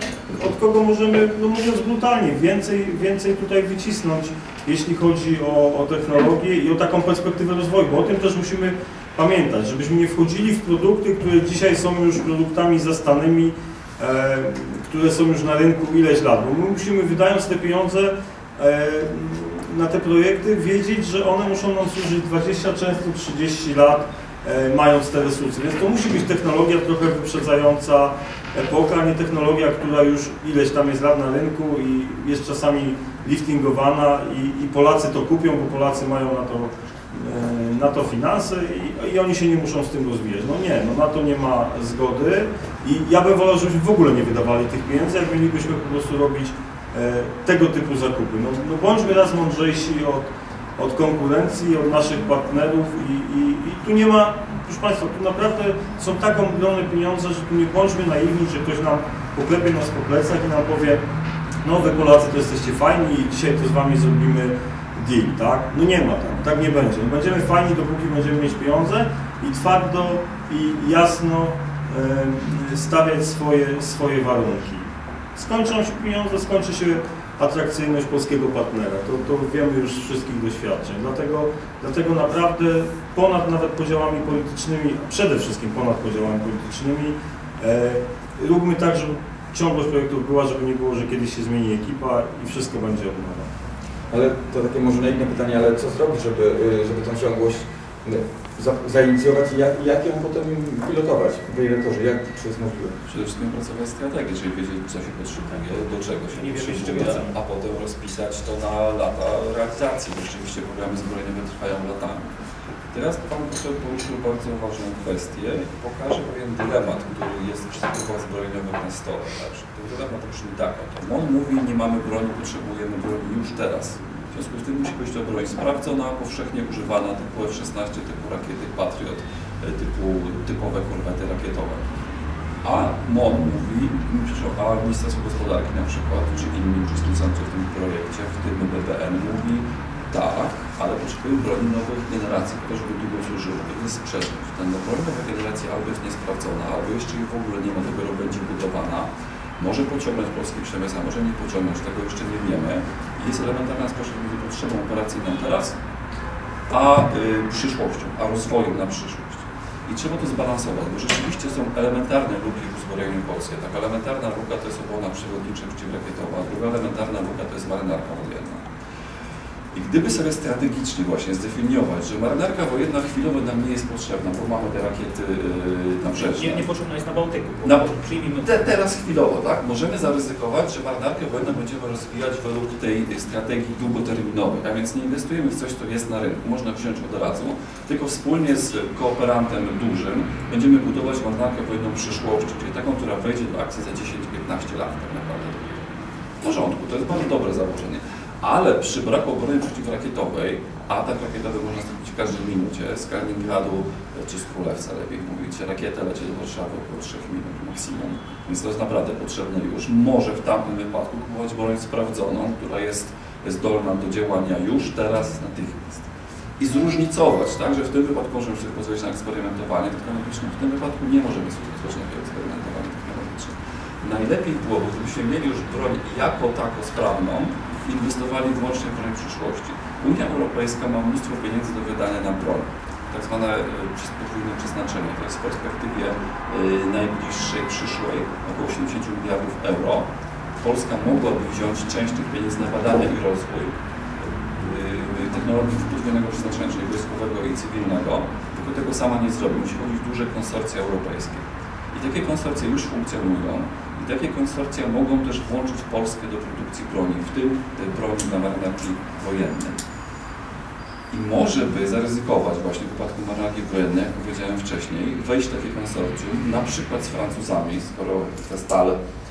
od kogo możemy, no mówiąc brutalnie, więcej, więcej tutaj wycisnąć, jeśli chodzi o, o technologię i o taką perspektywę rozwoju, bo o tym też musimy pamiętać, żebyśmy nie wchodzili w produkty, które dzisiaj są już produktami zastanymi, e, które są już na rynku ileś lat, bo my musimy wydając te pieniądze e, na te projekty wiedzieć, że one muszą nam służyć 20, często 30 lat, mając te resursy. Więc to musi być technologia trochę wyprzedzająca epokę, a nie technologia, która już ileś tam jest lat na rynku i jest czasami liftingowana i, i Polacy to kupią, bo Polacy mają na to, e, na to finanse i, i oni się nie muszą z tym rozwijać. No nie, no na to nie ma zgody i ja bym wolał, żebyśmy w ogóle nie wydawali tych pieniędzy, jak mielibyśmy po prostu robić e, tego typu zakupy. No, no bądźmy raz mądrzejsi od, od konkurencji, od naszych partnerów i, i, i tu nie ma, proszę Państwa, tu naprawdę są tak ogromne pieniądze, że tu nie bądźmy naiwni, że ktoś nam poklepie nas po plecach i nam powie no wy Polacy to jesteście fajni i dzisiaj to z Wami zrobimy deal, tak? No nie ma tak, tak nie będzie. Będziemy fajni, dopóki będziemy mieć pieniądze, i twardo i jasno stawiać swoje, swoje warunki. Skończą się pieniądze, skończy się atrakcyjność polskiego partnera. To, to wiemy już z wszystkich doświadczeń. Dlatego, dlatego naprawdę ponad nawet podziałami politycznymi, a przede wszystkim ponad podziałami politycznymi, e, róbmy tak, żeby ciągłość projektów była, żeby nie było, że kiedyś się zmieni ekipa i wszystko będzie od nowa. Ale to takie może naiwne pytanie, ale co zrobić, żeby, y, żeby tą ciągłość za, zainicjować i jak, jak ją potem pilotować w? Jak czy jest możliwe? Przede wszystkim pracować strategię, czyli wiedzieć, co się potrzebuje, do czego się Nie potrzebuje, chcemy. a potem rozpisać to na lata realizacji, bo rzeczywiście programy zbrojeniowe trwają latami. Teraz Pan poseł poruszył bardzo ważną kwestię i pokaże pewien dylemat, który jest przy zakupach zbrojeniowych na stole. Znaczy, ten dylemat brzmi tak, on mówi, nie mamy broni, potrzebujemy broni już teraz. Związku z tym musi być to broń sprawdzona, powszechnie używana, typu F-16, typu rakiety Patriot, e, typu, typowe korwety rakietowe. A MON mówi, a Ministerstwo Gospodarki na przykład, czy inni uczestniczący w tym projekcie, w tym BBN mówi, tak, ale potrzebujemy broni nowych generacji, to, żeby długo. To jest sprzeczność. Ten broń nowej generacji albo jest niesprawdzona, albo jeszcze w ogóle nie ma, dopiero będzie budowana. Może pociągnąć polski przemysł, a może nie pociągnąć, tego jeszcze nie wiemy. Jest elementarna sprzeczność między potrzebą operacyjną teraz, a y, przyszłością, a rozwojem na przyszłość. I trzeba to zbalansować, bo rzeczywiście są elementarne luki w uzbrojeniu polskie. Taka elementarna luka to jest obrona przewodnicza przeciwrakietowa, druga elementarna luka to jest marynarka wojenna. I gdyby sobie strategicznie właśnie zdefiniować, że marynarka wojenna chwilowo nam nie jest potrzebna, bo mamy te rakiety yy, na wrześniu. Nie, niepotrzebna jest na Bałtyku, Na- przyjmijmy Te, teraz chwilowo, tak? Możemy zaryzykować, że marynarkę wojenną będziemy rozwijać według tej strategii długoterminowej, a więc nie inwestujemy w coś, co jest na rynku, można wziąć od razu, tylko wspólnie z kooperantem dużym będziemy budować marynarkę wojenną przyszłości, czyli taką, która wejdzie do akcji za 10-15 lat tak naprawdę. W porządku, to jest bardzo dobre założenie. Ale przy braku obrony przeciwrakietowej, atak rakietowy można zrobić w każdej minucie, z Kaliningradu czy z Królewca lepiej mówić, rakieta leci do Warszawy około 3 minut maksimum, więc to jest naprawdę potrzebne już. Może w tamtym wypadku kupować broń sprawdzoną, która jest zdolna do działania już, teraz, natychmiast. I zróżnicować, tak, że w tym wypadku możemy sobie pozwolić na eksperymentowanie technologiczne, w tym wypadku nie możemy sobie pozwolić na eksperymentowanie technologiczne. Najlepiej byłoby, gdybyśmy mieli już broń jako tako sprawną, inwestowali wyłącznie w broń przyszłości. Unia Europejska ma mnóstwo pieniędzy do wydania na broń, tak zwane e, podwójne przeznaczenie. To jest w perspektywie e, najbliższej, przyszłej, około 80 miliardów euro. Polska mogłaby wziąć część tych pieniędzy na badania i rozwój e, technologii podwójnego przeznaczenia, czyli wojskowego i cywilnego, tylko tego sama nie zrobi. Musi chodzić duże konsorcja europejskie. I takie konsorcje już funkcjonują. Takie konsorcja mogą też włączyć Polskę do produkcji broni, w tym tej broni na marynarki wojenne. I może by zaryzykować właśnie w wypadku marynarki wojennej, jak powiedziałem wcześniej, wejść w takie konsorcjum, na przykład z Francuzami, skoro ta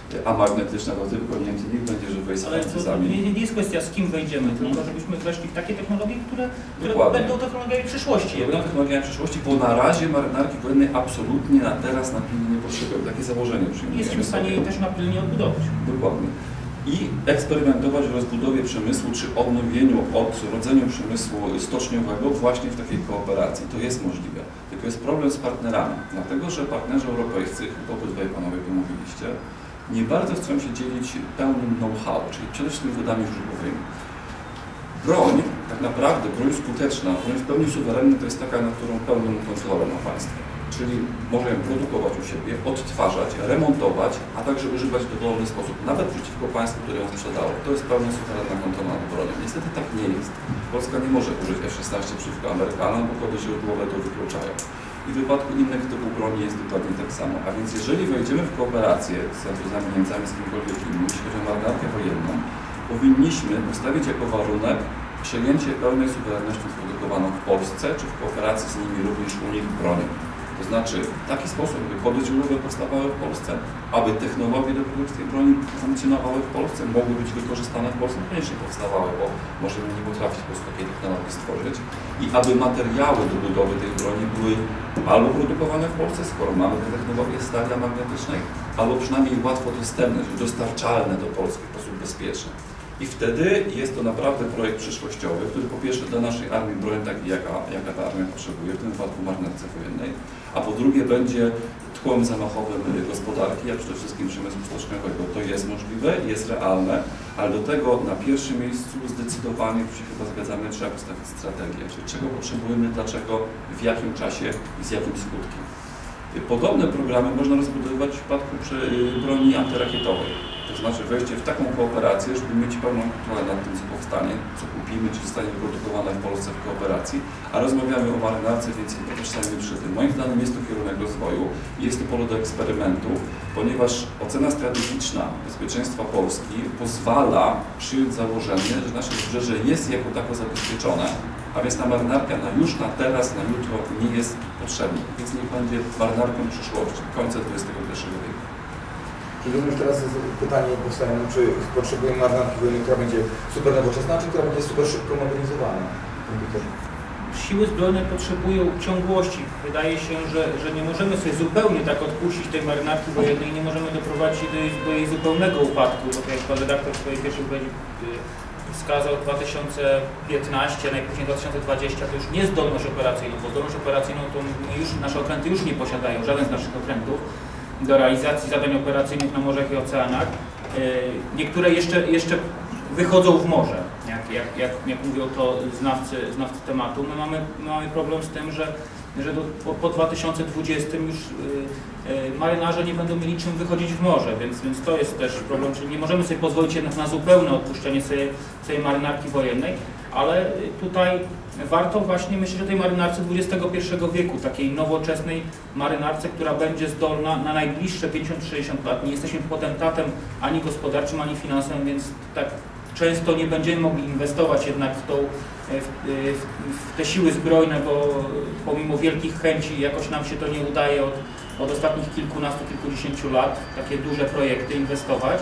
to tylko Niemcy, niech będzie, że wejść z Francuzami. nie, nie jest kwestia z kim wejdziemy, tylko żebyśmy weszli w takie technologie, które, które będą technologiami przyszłości. Będą technologiami przyszłości, bo na razie marynarki wojennej absolutnie na teraz na pilnie nie potrzebują. Takie założenie Nie przyjmujemy jesteśmy w stanie jej też na pilnie odbudować. Dokładnie. I eksperymentować w rozbudowie przemysłu czy odnowieniu, odrodzeniu przemysłu stoczniowego właśnie w takiej kooperacji. To jest możliwe. Tylko jest problem z partnerami. Dlatego, że partnerzy europejscy, chyba obydwaj panowie to mówiliście, nie bardzo chcą się dzielić pełnym know-how, czyli przede wszystkim wodami źródłowymi. Broń, tak naprawdę broń skuteczna, broń w pełni suwerenna to jest taka, na którą pełną kontrolę ma państwo. Czyli może ją produkować u siebie, odtwarzać, remontować, a także używać w dowolny sposób, nawet przeciwko państwu, które ją sprzedało. To jest pełna suwerenna kontrola nad bronią. Niestety tak nie jest. Polska nie może użyć F-16 przeciwko Amerykanom, bo kody źródłowe to wykluczają. I w wypadku innych typów broni jest dokładnie tak samo. A więc jeżeli wejdziemy w kooperację z Francuzami, Niemcami, z kimkolwiek innym, jeśli chodzi o marynarkę wojenną, powinniśmy postawić jako warunek przejęcie pełnej suwerenności produkowaną w Polsce, czy w kooperacji z nimi również u nich bronią. To znaczy w taki sposób, by kody źródłowe powstawały w Polsce, aby technologie do produkcji broni funkcjonowały w Polsce, mogły być wykorzystane w Polsce, koniecznie powstawały, bo możemy nie potrafić po prostu takiej technologii stworzyć. I aby materiały do budowy tej broni były albo produkowane w Polsce, skoro mamy te technologie stali magnetycznej, albo przynajmniej łatwo dostępne, dostarczalne do Polski w sposób bezpieczny. I wtedy jest to naprawdę projekt przyszłościowy, który po pierwsze dla naszej armii broń takiej, jaka, jaka ta armia potrzebuje, w tym wypadku marynarce wojennej, a po drugie będzie tłem zamachowym gospodarki, a przede wszystkim przemysłu stoczniowego. To jest możliwe, jest realne, ale do tego na pierwszym miejscu zdecydowanie, tu się chyba zgadzamy, trzeba postawić strategię, czyli czego potrzebujemy, dlaczego, w jakim czasie i z jakim skutkiem. Podobne programy można rozbudowywać w przypadku przy y, broni antyrakietowej. To znaczy wejście w taką kooperację, żeby mieć pełną kontrolę nad tym, co powstanie, co kupimy, czy zostanie wyprodukowane w Polsce w kooperacji, a rozmawiamy o marynarce, więc pozostajemy przy tym. Moim zdaniem jest to kierunek rozwoju jest to pole do eksperymentu, ponieważ ocena strategiczna bezpieczeństwa Polski pozwala przyjąć założenie, że nasze wybrzeże jest jako tako zabezpieczone, a więc ta marynarka na już, na teraz, na jutro nie jest potrzebna, więc niech będzie marynarką przyszłości, końca XXI wieku. Czyli już teraz jest pytanie powstaje, no, czy potrzebujemy marynarki wojennej, która będzie super nowoczesna, czy która będzie super szybko modernizowana? Siły zbrojne potrzebują ciągłości. Wydaje się, że, że nie możemy sobie zupełnie tak odpuścić tej marynarki wojennej, nie możemy doprowadzić do jej, zupełnego upadku, bo tak jak pan redaktor w swojej pierwszej wypowiedzi y, wskazał 2015, najpóźniej 2020 to już nie zdolność operacyjną, bo zdolność operacyjną to już, nasze okręty już nie posiadają, żaden z naszych okrętów do realizacji zadań operacyjnych na morzach i oceanach. Y, Niektóre jeszcze, jeszcze wychodzą w morze, jak, jak, jak, jak mówią to znawcy, znawcy tematu. My mamy, my mamy problem z tym, że, że do, po, po 2020 już y, y, marynarze nie będą mieli czym wychodzić w morze, więc, więc to jest też problem, czyli nie możemy sobie pozwolić jednak na zupełne odpuszczenie sobie, sobie marynarki wojennej, ale tutaj warto właśnie myśleć o tej marynarce XXI wieku, takiej nowoczesnej marynarce, która będzie zdolna na najbliższe 50-60 lat. Nie jesteśmy potentatem ani gospodarczym, ani finansowym, więc tak często nie będziemy mogli inwestować jednak w, tą, w, w, w te siły zbrojne, bo pomimo wielkich chęci jakoś nam się to nie udaje od, od ostatnich kilkunastu, kilkudziesięciu lat takie duże projekty inwestować.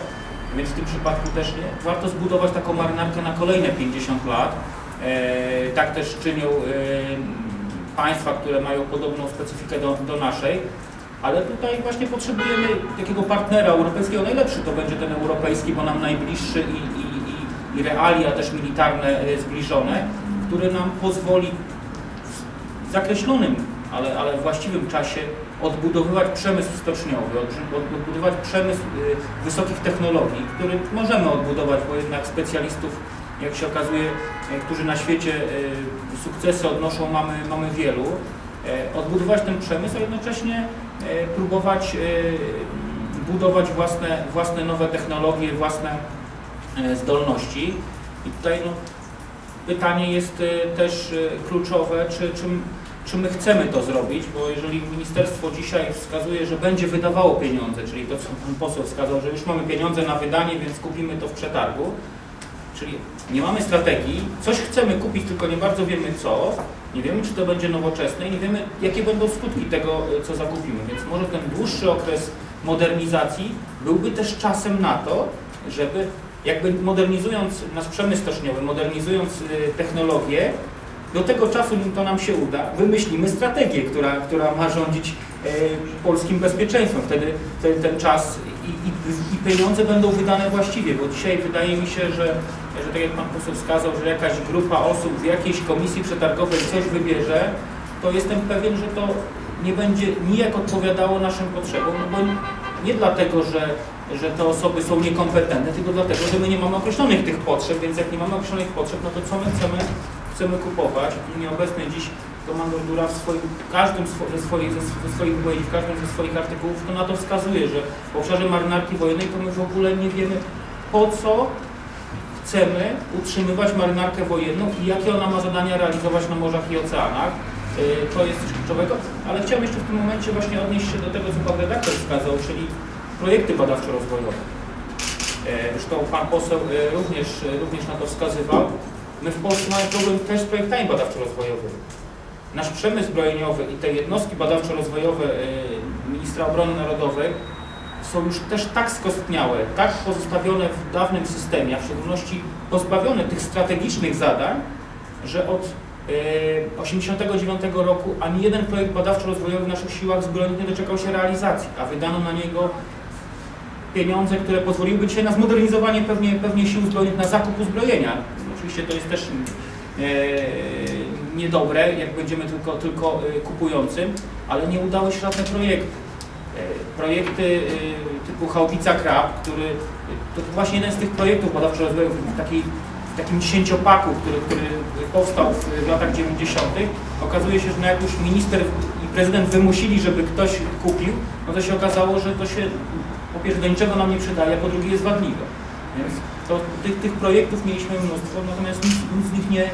Więc w tym przypadku też nie. Warto zbudować taką marynarkę na kolejne 50 lat. E, tak też czynią e, państwa, które mają podobną specyfikę do, do naszej. Ale tutaj właśnie potrzebujemy takiego partnera europejskiego. Najlepszy to będzie ten europejski, bo nam najbliższy i, i, i, i realia też militarne e, zbliżone, który nam pozwoli w zakreślonym, ale, ale właściwym czasie odbudowywać przemysł stoczniowy, od- odbudowywać przemysł y, wysokich technologii, który możemy odbudować, bo jednak specjalistów, jak się okazuje, y, którzy na świecie y, sukcesy odnoszą, mamy, mamy wielu. E, Odbudować ten przemysł, a jednocześnie e, próbować budować własne, własne nowe technologie, własne e, zdolności. I tutaj no, pytanie jest też kluczowe, czy, czy, czy my chcemy to zrobić, bo jeżeli ministerstwo dzisiaj wskazuje, że będzie wydawało pieniądze, czyli to, co pan poseł wskazał, że już mamy pieniądze na wydanie, więc kupimy to w przetargu, czyli nie mamy strategii, coś chcemy kupić, tylko nie bardzo wiemy co, nie wiemy, czy to będzie nowoczesne i nie wiemy, jakie będą skutki tego, e, co zakupimy, więc może ten dłuższy okres modernizacji byłby też czasem na to, żeby jakby modernizując nasz przemysł stoczniowy, modernizując y, technologię, do tego czasu, nim to nam się uda, wymyślimy strategię, która, która ma rządzić e, polskim bezpieczeństwem. Wtedy ten, ten czas i, i, i pieniądze będą wydane właściwie, bo dzisiaj wydaje mi się, że, że tak jak Pan poseł wskazał, że jakaś grupa osób w jakiejś komisji przetargowej coś wybierze, to jestem pewien, że to nie będzie nijak odpowiadało naszym potrzebom, no bo nie dlatego, że, że te osoby są niekompetentne, tylko dlatego, że my nie mamy określonych tych potrzeb, więc jak nie mamy określonych potrzeb, no to co my chcemy, chcemy kupować? I nieobecny dziś komandor Dura w swoim, każdym ze swoich, ze, swoich wypowiedzi, w każdym ze swoich artykułów to na to wskazuje, że w obszarze marynarki wojennej to my w ogóle nie wiemy po co chcemy utrzymywać marynarkę wojenną i jakie ona ma zadania realizować na morzach i oceanach. Y, To jest coś kluczowego, ale chciałem jeszcze w tym momencie właśnie odnieść się do tego, co Pan redaktor wskazał, czyli projekty badawczo-rozwojowe. E, Zresztą Pan poseł e, również, e, również na to wskazywał. My w Polsce mamy problem też z projektami badawczo-rozwojowymi. Nasz przemysł zbrojeniowy i te jednostki badawczo-rozwojowe e, Ministra Obrony Narodowej są już też tak skostniałe, tak pozostawione w dawnym systemie, a w szczególności pozbawione tych strategicznych zadań, że od 1989 roku ani jeden projekt badawczo-rozwojowy w naszych siłach zbrojnych nie doczekał się realizacji, a wydano na niego pieniądze, które pozwoliłyby dzisiaj na zmodernizowanie pewnie, pewnie sił zbrojnych, na zakup uzbrojenia. Oczywiście to jest też e, niedobre, jak będziemy tylko, tylko e, kupującym, ale nie udały się żadne projekty. E, projekty typu Chałbica Krab, który to właśnie jeden z tych projektów badawczo-rozwojowych w, takiej, w takim dziesięciopaku, który, który powstał w, latach 90. Okazuje się, że no jak już minister i prezydent wymusili, żeby ktoś kupił, no to się okazało, że to się po pierwsze do niczego nam nie przydaje, po drugie jest wadliwe. Więc to, tych, tych projektów mieliśmy mnóstwo, natomiast nic, nic z nich nie,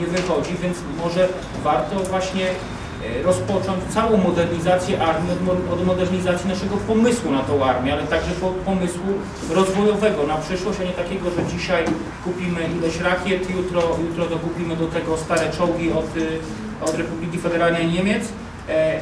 nie wychodzi, więc może warto właśnie e, rozpocząć całą modernizację armii od, od modernizacji naszego pomysłu na tą armię, ale także po, pomysłu rozwojowego na przyszłość, a nie takiego, że dzisiaj kupimy ileś rakiet, jutro, jutro dokupimy do tego stare czołgi od, y, od Republiki Federalnej Niemiec, e,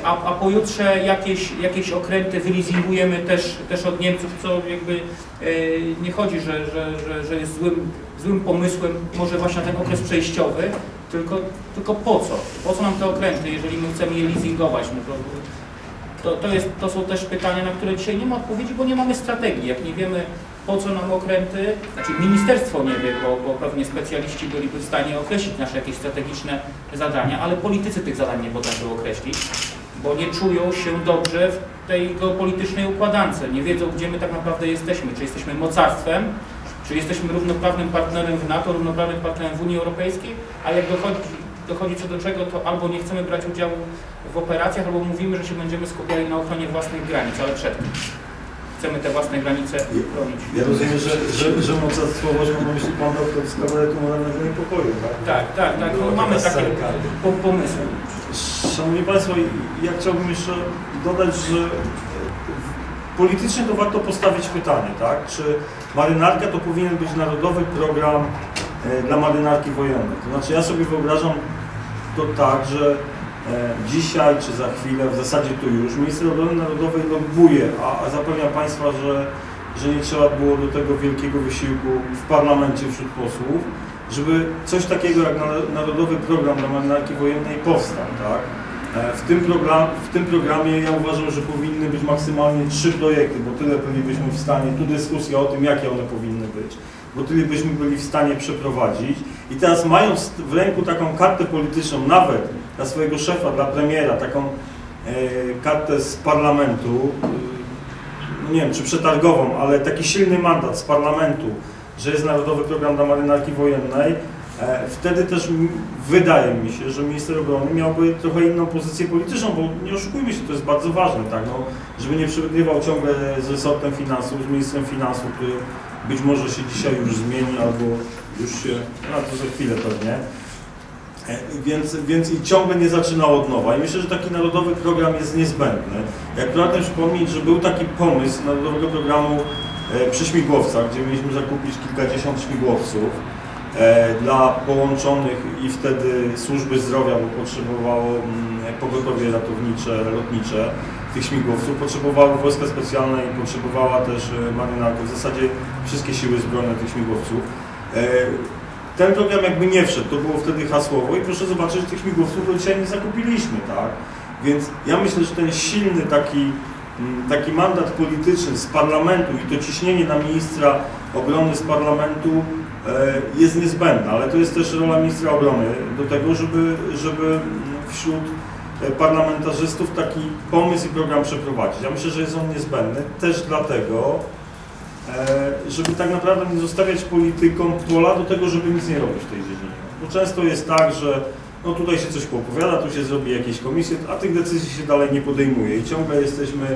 a, a pojutrze jakieś, jakieś okręty wylizingujemy też, też od Niemców, co jakby e, nie chodzi, że, że, że, że jest złym, złym pomysłem, może właśnie na ten okres przejściowy, tylko, tylko po co? Po co nam te okręty, jeżeli my chcemy je leasingować? No to, to, jest, to są też pytania, na które dzisiaj nie ma odpowiedzi, bo nie mamy strategii. Jak nie wiemy, po co nam okręty, znaczy ministerstwo nie wie, bo, bo pewnie specjaliści byliby w stanie określić nasze jakieś strategiczne zadania, ale politycy tych zadań nie potrafią określić, bo nie czują się dobrze w tej geopolitycznej układance. Nie wiedzą, gdzie my tak naprawdę jesteśmy. Czy jesteśmy mocarstwem, czy jesteśmy równoprawnym partnerem w NATO, równoprawnym partnerem w Unii Europejskiej, a jak dochodzi, dochodzi co do czego, to albo nie chcemy brać udziału w operacjach, albo mówimy, że się będziemy skupiali na ochronie własnych granic, ale przed tym. Chcemy te własne granice chronić. Ja rozumiem, że, że, że mocarstwowość ma na myśli Pan doktor z kabaretu moralnego niepokoju, tak? Tak, tak, tak. No, mamy takie po, pomysły. Szanowni Państwo, ja chciałbym jeszcze dodać, że politycznie to warto postawić pytanie, tak? Czy marynarka to powinien być narodowy program e, dla marynarki wojennej? To znaczy ja sobie wyobrażam to tak, że e, dzisiaj czy za chwilę, w zasadzie to już, minister obrony narodowej lobbuje, a, a zapewniam Państwa, że, że nie trzeba było do tego wielkiego wysiłku w parlamencie wśród posłów, żeby coś takiego jak na- Narodowy Program dla Marynarki Wojennej powstał, tak? E, W tym, program, w tym programie ja uważam, że powinny być maksymalnie trzy projekty, bo tyle bylibyśmy w stanie, tu dyskusja o tym, jakie one powinny być, bo tyle byśmy byli w stanie przeprowadzić. I teraz mając w ręku taką kartę polityczną, nawet dla swojego szefa, dla premiera, taką e, kartę z parlamentu, e, nie wiem czy przetargową, ale taki silny mandat z parlamentu, że jest Narodowy Program dla Marynarki Wojennej, e, wtedy też wydaje mi się, że minister obrony miałby trochę inną pozycję polityczną, bo nie oszukujmy się, to jest bardzo ważne, tak, no, żeby nie przegrywał ciągle z resortem finansów, z ministrem finansów, który być może się dzisiaj już zmieni albo już się, no to za chwilę pewnie. E, Więc, więc i ciągle nie zaczynał od nowa. I myślę, że taki narodowy program jest niezbędny. Jak pragnę przypomnieć, że był taki pomysł narodowego programu e, przy śmigłowcach, gdzie mieliśmy zakupić kilkadziesiąt śmigłowców e, dla połączonych i wtedy służby zdrowia, bo potrzebowało mm, pogotowie ratownicze, lotnicze tych śmigłowców, potrzebowały wojska specjalne i potrzebowała też e, marynarka, w zasadzie wszystkie siły zbrojne tych śmigłowców. Ten program jakby nie wszedł, to było wtedy hasłowo i proszę zobaczyć, że tych śmigłowców do dzisiaj nie zakupiliśmy, tak? Więc ja myślę, że ten silny taki, mm, taki mandat polityczny z parlamentu i to ciśnienie na ministra obrony z parlamentu e, jest niezbędne, ale to jest też rola ministra obrony do tego, żeby, żeby wśród e, parlamentarzystów taki pomysł i program przeprowadzić. Ja myślę, że jest on niezbędny też dlatego, żeby tak naprawdę nie zostawiać politykom pola do tego, żeby nic nie robić w tej dziedzinie. Bo często jest tak, że no tutaj się coś poopowiada, tu się zrobi jakieś komisje, a tych decyzji się dalej nie podejmuje i ciągle jesteśmy,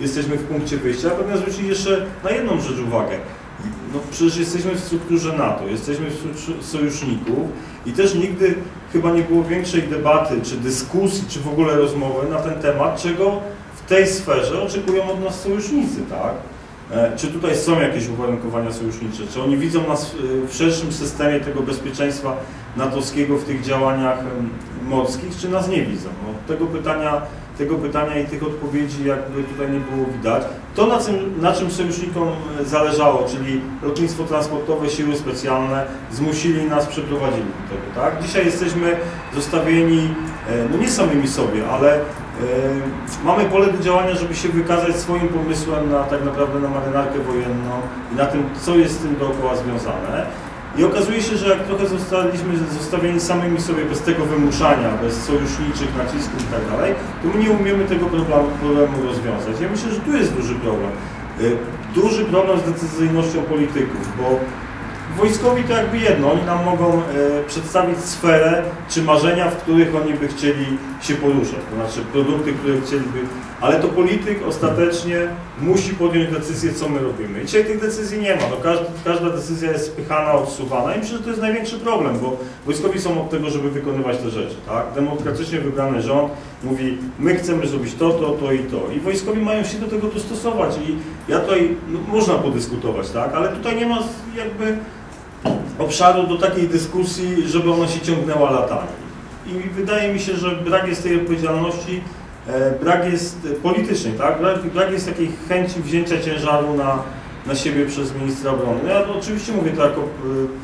jesteśmy w punkcie wyjścia. Natomiast zwrócić jeszcze na jedną rzecz uwagę. No przecież jesteśmy w strukturze NATO, jesteśmy w strukturze sojuszników i też nigdy chyba nie było większej debaty, czy dyskusji, czy w ogóle rozmowy na ten temat, czego w tej sferze oczekują od nas sojusznicy, tak? E, Czy tutaj są jakieś uwarunkowania sojusznicze? Czy oni widzą nas w- w szerszym systemie tego bezpieczeństwa natowskiego w tych działaniach morskich, czy nas nie widzą? No, tego, pytania, tego pytania i tych odpowiedzi jakby tutaj nie było widać. To, na czym, na czym sojusznikom e, zależało, czyli lotnictwo transportowe, siły specjalne, zmusili nas, przeprowadzili do tego. Tak? Dzisiaj jesteśmy zostawieni, e, no nie samymi sobie, ale Mamy pole do działania, żeby się wykazać swoim pomysłem na tak naprawdę na marynarkę wojenną i na tym, co jest z tym dookoła związane. I okazuje się, że jak trochę zostaliśmy zostawieni samymi sobie bez tego wymuszania, bez sojuszniczych nacisków i tak dalej, to my nie umiemy tego problemu, problemu rozwiązać. Ja myślę, że tu jest duży problem. Duży problem z decyzyjnością polityków, bo wojskowi to jakby jedno, oni nam mogą e, przedstawić sferę czy marzenia, w których oni by chcieli się poruszać, to znaczy produkty, które chcieliby, ale to polityk ostatecznie musi podjąć decyzję, co my robimy. I dzisiaj tych decyzji nie ma, no, każda, każda decyzja jest spychana, odsuwana i myślę, że to jest największy problem, bo wojskowi są od tego, żeby wykonywać te rzeczy, tak? Demokratycznie wybrany rząd mówi, my chcemy zrobić to, to, to i to i wojskowi mają się do tego dostosować i ja tutaj, no, można podyskutować, tak? Ale tutaj nie ma jakby obszaru do takiej dyskusji, żeby ona się ciągnęła latami. I wydaje mi się, że brak jest tej odpowiedzialności, e, brak jest politycznej, tak? brak, jest takiej chęci wzięcia ciężaru na, na siebie przez ministra obrony. No ja oczywiście mówię to jako e,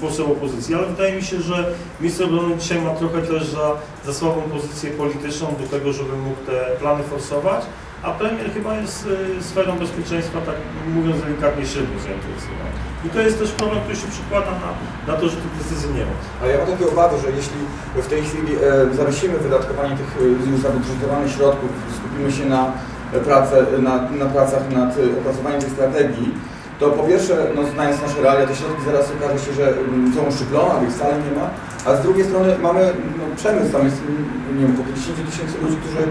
poseł opozycji, ale wydaje mi się, że minister obrony dzisiaj ma trochę też za, za słabą pozycję polityczną do tego, żeby mógł te plany forsować, a premier chyba jest e, sferą bezpieczeństwa, tak mówiąc delikatnie, średnio zainteresowany. I to jest też problem, który się przykłada na, na to, że tych decyzji nie ma. Ale ja mam takie obawy, że jeśli w tej chwili e, wydatkowanie tych e, już zabudżetowanych środków, skupimy się na, e, pracę, na, na pracach nad e, opracowaniem tej strategii, to po pierwsze, no, znając nasze realia, te środki zaraz okaże się, że mm, są uszczuplone, ich wcale nie ma, a z drugiej strony mamy no, przemysł, tam jest nie wiem, około 10 tysięcy ludzi, którzy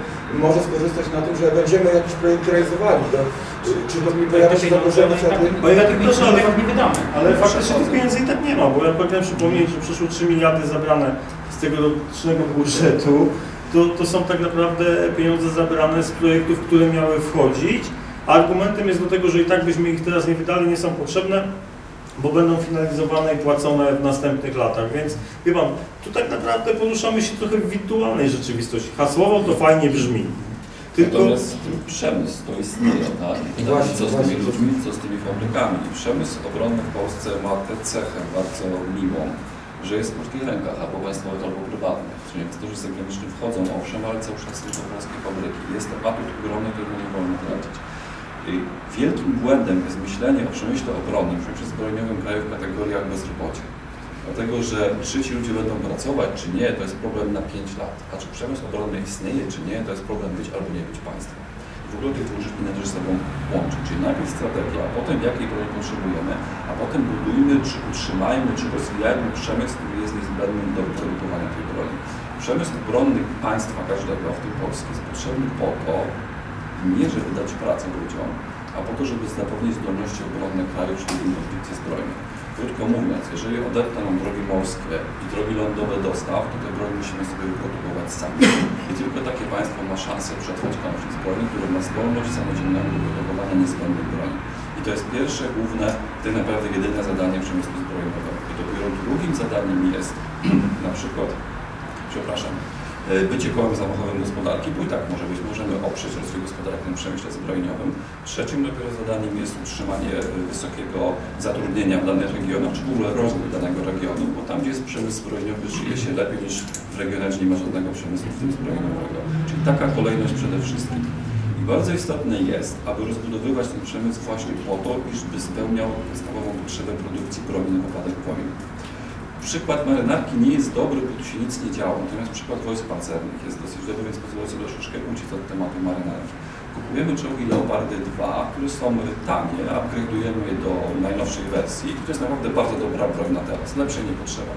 może skorzystać na tym, że będziemy jakiś projekt realizowali. To, czy, czy to nie pojawia się zagrożenie wtedy? Bo ja tak Pieniędzy nie wydamy. ale faktycznie tych pieniędzy i tak nie ma, bo ja pragnę przypomnieć, że przyszło 3 miliardy zabrane z tegorocznego budżetu, to, to są tak naprawdę pieniądze zabrane z projektów, które miały wchodzić, argumentem jest do tego, że i tak byśmy ich teraz nie wydali, nie są potrzebne, bo będą finalizowane i płacone w następnych latach. Więc wie pan, tu tak naprawdę poruszamy się trochę w wirtualnej rzeczywistości. Hasłowo to fajnie brzmi. Tylko Natomiast ten przemysł to istnieje, tak? I Właśnie, co z właśnie. tymi ludźmi, co z tymi fabrykami. I przemysł obronny w Polsce ma tę cechę bardzo miłą, że jest w polskich rękach, albo państwowych, albo prywatnych. Czyli niektórzy zagraniczni wchodzą, owszem, ale cały czas tylko polskie fabryki. Jest to atut ogromny, którego nie wolno tracić. I wielkim błędem jest myślenie o przemyśle obronnym, przemyśle zbrojeniowym kraju w kategoriach bezrobocia. Dlatego, że czy ci ludzie będą pracować, czy nie, to jest problem na 5 lat. A czy przemysł obronny istnieje, czy nie, to jest problem być albo nie być państwem. I w ogóle tych rzeczy należy ze sobą łączyć. Czyli najpierw strategia, a potem jakiej broni potrzebujemy, a potem budujmy, czy utrzymajmy, czy rozwijajmy przemysł, który jest niezbędny do wyprodukowania tej broni. Przemysł obronny państwa każdego, w tym Polski, jest potrzebny po to, nie żeby dać pracę ludziom, a po to, żeby zapewnić zdolności obronne kraju, czyli inwestycje zbrojne. Krótko mówiąc, jeżeli odetną nam drogi morskie i drogi lądowe dostaw, to tę broń musimy sobie wyprodukować sami. I tylko takie państwo ma szansę przetrwać konflikt zbrojny, które ma zdolność samodzielnego wyprodukowania niezbędnej broni. I to jest pierwsze, główne, tak naprawdę jedyne zadanie przemysłu zbrojeniowego. I dopiero drugim zadaniem jest na przykład, przepraszam, bycie kołem zamachowym gospodarki, bo i tak może być, możemy oprzeć rozwój gospodarki na przemyśle zbrojeniowym. Trzecim dopiero zadaniem jest utrzymanie e, wysokiego zatrudnienia w danych regionach, czy w ogóle rozwój danego regionu, bo tam, gdzie jest przemysł zbrojeniowy, żyje się lepiej niż w regionie, gdzie nie ma żadnego przemysłu, w tym zbrojeniowego. Czyli taka kolejność przede wszystkim. I bardzo istotne jest, aby rozbudowywać ten przemysł właśnie po to, iżby spełniał podstawową potrzebę produkcji broni na wypadek wojny. Przykład marynarki nie jest dobry, bo tu się nic nie działo, natomiast przykład wojsk pancernych jest dosyć dobry, więc pozwolę sobie troszeczkę uciec od tematu marynarki. Kupujemy czołgi Leopardy 2, które są tanie, upgrade'ujemy je do najnowszej wersji i to jest naprawdę bardzo dobra broń na teraz, lepszej nie potrzeba.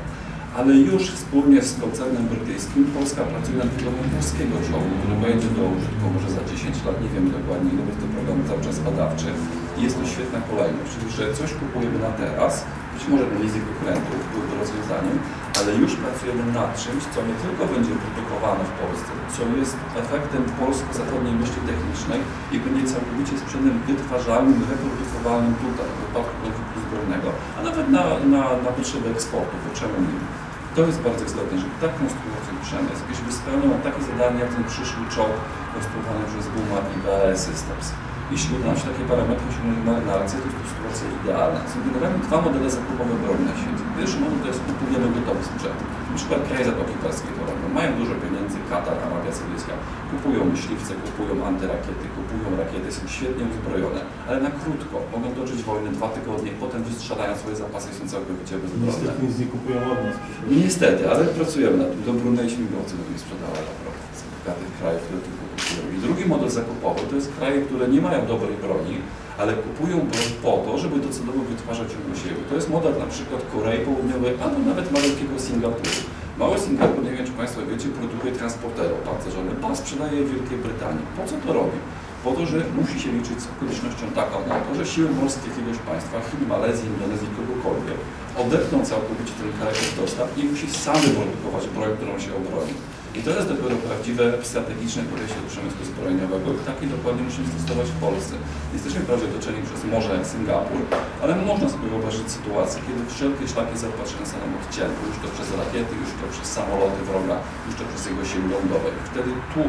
Ale już wspólnie z koncernem brytyjskim Polska pracuje nad budową polskiego czołgu, który wejdzie do użytku może za 10 lat, nie wiem dokładnie, ile jest to program cały czas badawczy. I jest to świetna kolejność, czyli że coś kupujemy na teraz, być może leasing wykrętów byłby rozwiązaniem, ale już pracujemy nad czymś, co nie tylko będzie produkowane w Polsce, co jest efektem polsko-zachodniej myśli technicznej i będzie całkowicie sprzętem wytwarzalnym, reprodukowalnym tutaj, w wypadku konfliktu zbrojnego, a nawet na, na, na potrzeby eksportu, bo czemu nie? To jest bardzo istotne, żeby tak konstruować przemysł, jeśli spełniał takie zadania jak ten przyszły czołg konstruowany przez Buma i BAE Systems. Jeśli uda nam się takie parametry osiągnąć w marynarce, to jest to sytuacja idealna. Są generalnie dwa modele zakupowe broni na świecie. Pierwszy model to jest kupujemy gotowy sprzęt. Na przykład kraje Zatoki Perskiej to robią. Mają dużo pieniędzy, Katar, Arabia Saudyjska. Kupują myśliwce, kupują antyrakiety, kupują rakiety, są świetnie uzbrojone, ale na krótko. Mogą toczyć wojnę dwa tygodnie, potem wystrzelają swoje zapasy i są całkowicie bezbronne. Niestety nic nie kupują od nas. Niestety, ale pracujemy nad tym. Do Brunei śmigłowcy sprzedawała naprawdę z tych krajów, które tylko kupują. I drugi model zakupowy to jest kraje, które nie mają dobrej broni, ale kupują broń po to, żeby docelowo wytwarzać ją u siebie. To jest model na przykład Korei Południowej albo nawet maleńkiego Singapuru. Mały Singapur, nie wiem czy Państwo wiecie, produkuje transportery opancerzone, pas sprzedaje je Wielkiej Brytanii. Po co to robi? Po to, że musi się liczyć z okolicznością taką na to, że siły morskie jakiegoś państwa, Chin, Malezji, Indonezji, kogokolwiek, odetną całkowicie ten charakter dostaw i musi samy produkować broń, którą się obroni. I to jest dopiero prawdziwe strategiczne podejście do przemysłu zbrojeniowego i takie dokładnie musimy stosować w Polsce. Jesteśmy prawie otoczeni przez morze jak Singapur, ale można sobie wyobrazić sytuację, kiedy wszelkie szlaki zaopatrzenia zostaną odcięte, już to przez rakiety, już to przez samoloty wroga, już to przez jego siły lądowe. I wtedy tu,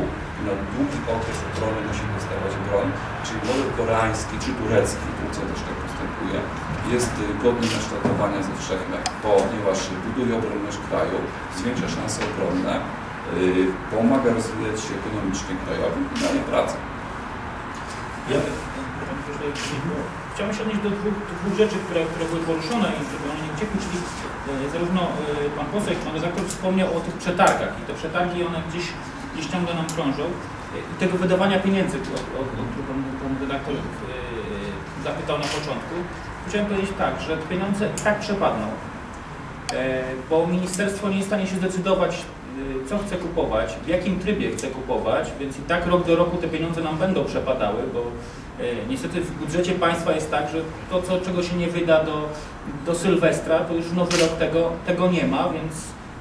na długi okres obrony musi dostawać broń, czyli model koreański czy turecki, Turcja też tak postępuje, jest godny naśladowania ze wszechmiar, ponieważ buduje obronność kraju, zwiększa szanse obronne, pomaga rozwijać się ekonomicznie krajowi i daje pracę. Ja, Chciałbym się odnieść do dwóch, dwóch rzeczy, które, które były poruszone i żeby one nie uciekły, czyli e, zarówno e, pan poseł, jak pan redaktor wspomniał o tych przetargach i te przetargi one gdzieś, gdzieś ciągle nam krążą i tego wydawania pieniędzy, o, o, o które pan, pan redaktor zapytał na początku. Chciałem powiedzieć tak, że te pieniądze i tak przepadną, bo ministerstwo nie jest w stanie się zdecydować, co chce kupować, w jakim trybie chce kupować, więc i tak rok do roku te pieniądze nam będą przepadały, bo e, niestety w budżecie państwa jest tak, że to, co, czego się nie wyda do, do Sylwestra, to już nowy rok tego, tego nie ma, więc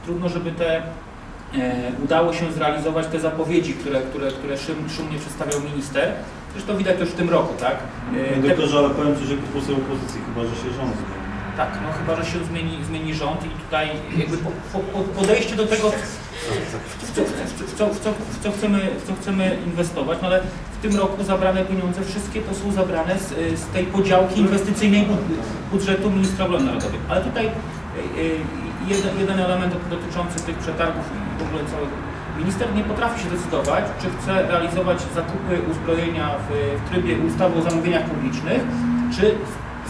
trudno, żeby te e, udało się zrealizować te zapowiedzi, które, które, które szum, szumnie przedstawiał minister. Zresztą widać też w tym roku, tak? E, te- doktorze, ale powiem Ci, że jako poseł opozycji, chyba że się rząd zmieni. Tak, no chyba, że się zmieni, zmieni rząd i tutaj jakby po, po, po podejście do tego, w co, w, co, w, co, w, co chcemy, w co chcemy inwestować, no ale w tym roku zabrane pieniądze, wszystkie to są zabrane z, z tej podziałki inwestycyjnej bud- budżetu Ministra Obrony Narodowej. Ale tutaj y, y, jeden, jeden element dotyczący tych przetargów i w ogóle całego. Minister nie potrafi się decydować, czy chce realizować zakupy uzbrojenia w, w trybie ustawy o zamówieniach publicznych, czy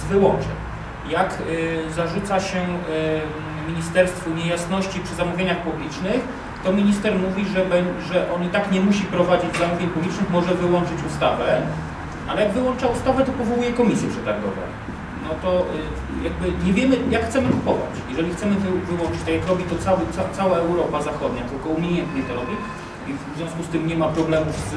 z, wyłączeń jak y, zarzuca się y, ministerstwu niejasności przy zamówieniach publicznych, to minister mówi, że, on i tak nie musi prowadzić zamówień publicznych, może wyłączyć ustawę, ale jak wyłącza ustawę, to powołuje komisje przetargowe. No to y, jakby nie wiemy, jak chcemy kupować. Jeżeli chcemy wy, wyłączyć, tak jak robi to cały, ca, cała Europa Zachodnia, tylko umiejętnie to robi, i w związku z tym nie ma problemów z,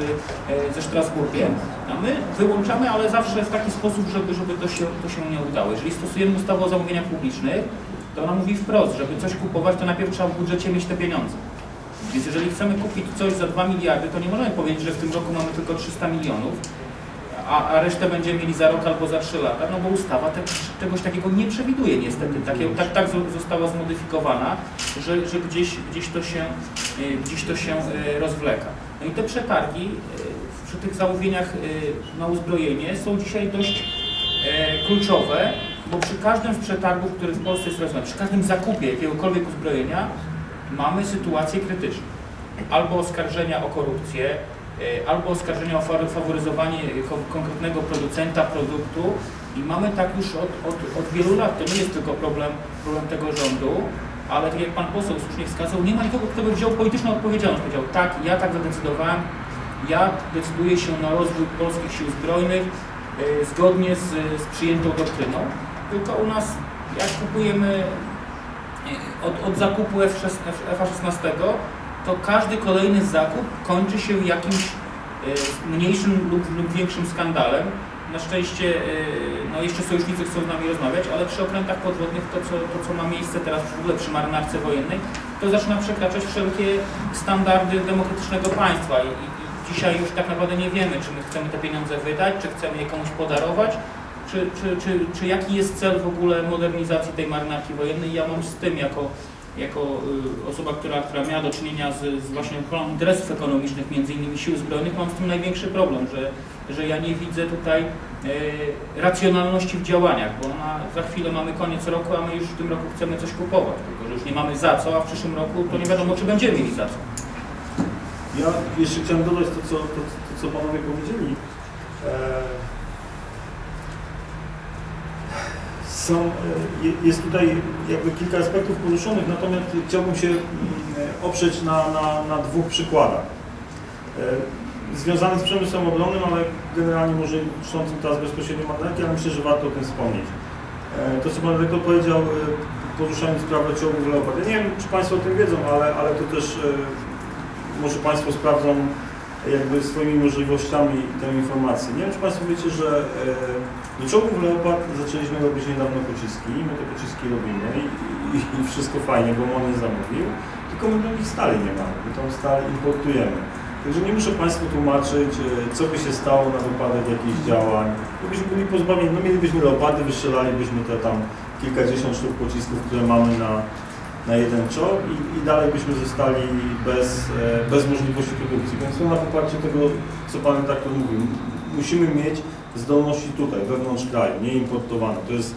e, ze Strasburgiem, a my wyłączamy, ale zawsze w taki sposób, żeby, żeby to, się, to się nie udało. Jeżeli stosujemy ustawę o zamówieniach publicznych, to ona mówi wprost, żeby coś kupować, to najpierw trzeba w budżecie mieć te pieniądze. Więc jeżeli chcemy kupić coś za 2 miliardy, to nie możemy powiedzieć, że w tym roku mamy tylko 300 milionów, a, a resztę będziemy mieli za rok albo za 3 lata, no bo ustawa te, czegoś takiego nie przewiduje niestety. Takie, tak, tak zo- została zmodyfikowana, że, że gdzieś, gdzieś to się, y, gdzieś to się y, rozwleka. No i te przetargi y, przy tych zamówieniach na uzbrojenie są dzisiaj dość kluczowe, bo przy każdym z przetargów, który w Polsce jest realizowany, przy każdym zakupie jakiegokolwiek uzbrojenia mamy sytuację krytyczną. Albo oskarżenia o korupcję, albo oskarżenia o fa- faworyzowanie ko- konkretnego producenta produktu i mamy tak już od, od, od wielu lat. To nie jest tylko problem, problem tego rządu, ale tak jak Pan poseł słusznie wskazał, nie ma nikogo, kto by wziął polityczną odpowiedzialność. Powiedział, tak, ja tak zadecydowałem, ja decyduję się na rozwój polskich sił zbrojnych e, zgodnie z, z przyjętą doktryną. Tylko u nas, jak kupujemy e, od, od zakupu F-16, F-16, to każdy kolejny zakup kończy się jakimś e, mniejszym lub, lub większym skandalem. Na szczęście e, no jeszcze sojusznicy chcą z nami rozmawiać, ale przy okrętach podwodnych to co, to, co ma miejsce teraz w ogóle przy marynarce wojennej, to zaczyna przekraczać wszelkie standardy demokratycznego państwa. I, i, dzisiaj już tak naprawdę nie wiemy, czy my chcemy te pieniądze wydać, czy chcemy je komuś podarować, czy, czy, czy, czy jaki jest cel w ogóle modernizacji tej marynarki wojennej. Ja mam z tym jako, jako y, osoba, która, która miała do czynienia z, z właśnie ochroną interesów ekonomicznych, między innymi sił zbrojnych, mam z tym największy problem, że że ja nie widzę tutaj e, racjonalności w działaniach, bo na, za chwilę mamy koniec roku, a my już w tym roku chcemy coś kupować, tylko że już nie mamy za co, a w przyszłym roku to nie wiadomo, czy będziemy mieli za co. Ja jeszcze chciałem dodać to, co, to, to, co panowie powiedzieli. E, Są, e, je- jest tutaj jakby kilka aspektów poruszonych, natomiast chciałbym się mm, oprzeć na, na, na dwóch przykładach. E, Związanych z przemysłem obronnym, ale generalnie może dotyczącym teraz bezpośrednio marynarki, ale myślę, że warto o tym wspomnieć. E, To, co Pan Dyrektor powiedział, poruszając sprawę czołgów Leopard. Ja nie wiem, czy Państwo o tym wiedzą, ale, ale to też może Państwo sprawdzą jakby swoimi możliwościami tę informację. Nie wiem, czy Państwo wiecie, że e, do czołgów Leopard zaczęliśmy robić niedawno pociski. My te pociski robimy i, i, i wszystko fajnie, bo on je zamówił, tylko my do nich stali nie mamy, my tą stal importujemy. Także nie muszę Państwu tłumaczyć, e, co by się stało na wypadek jakichś działań. Gdybyśmy byli pozbawieni, no mielibyśmy leopardy, wystrzelalibyśmy te tam kilkadziesiąt sztuk pocisków, które mamy na, na jeden czołg i, i dalej byśmy zostali bez, e, bez możliwości produkcji. Więc to na poparcie tego, co Pan redaktor mówił, musimy mieć zdolności tutaj, wewnątrz kraju, nie importowane. To jest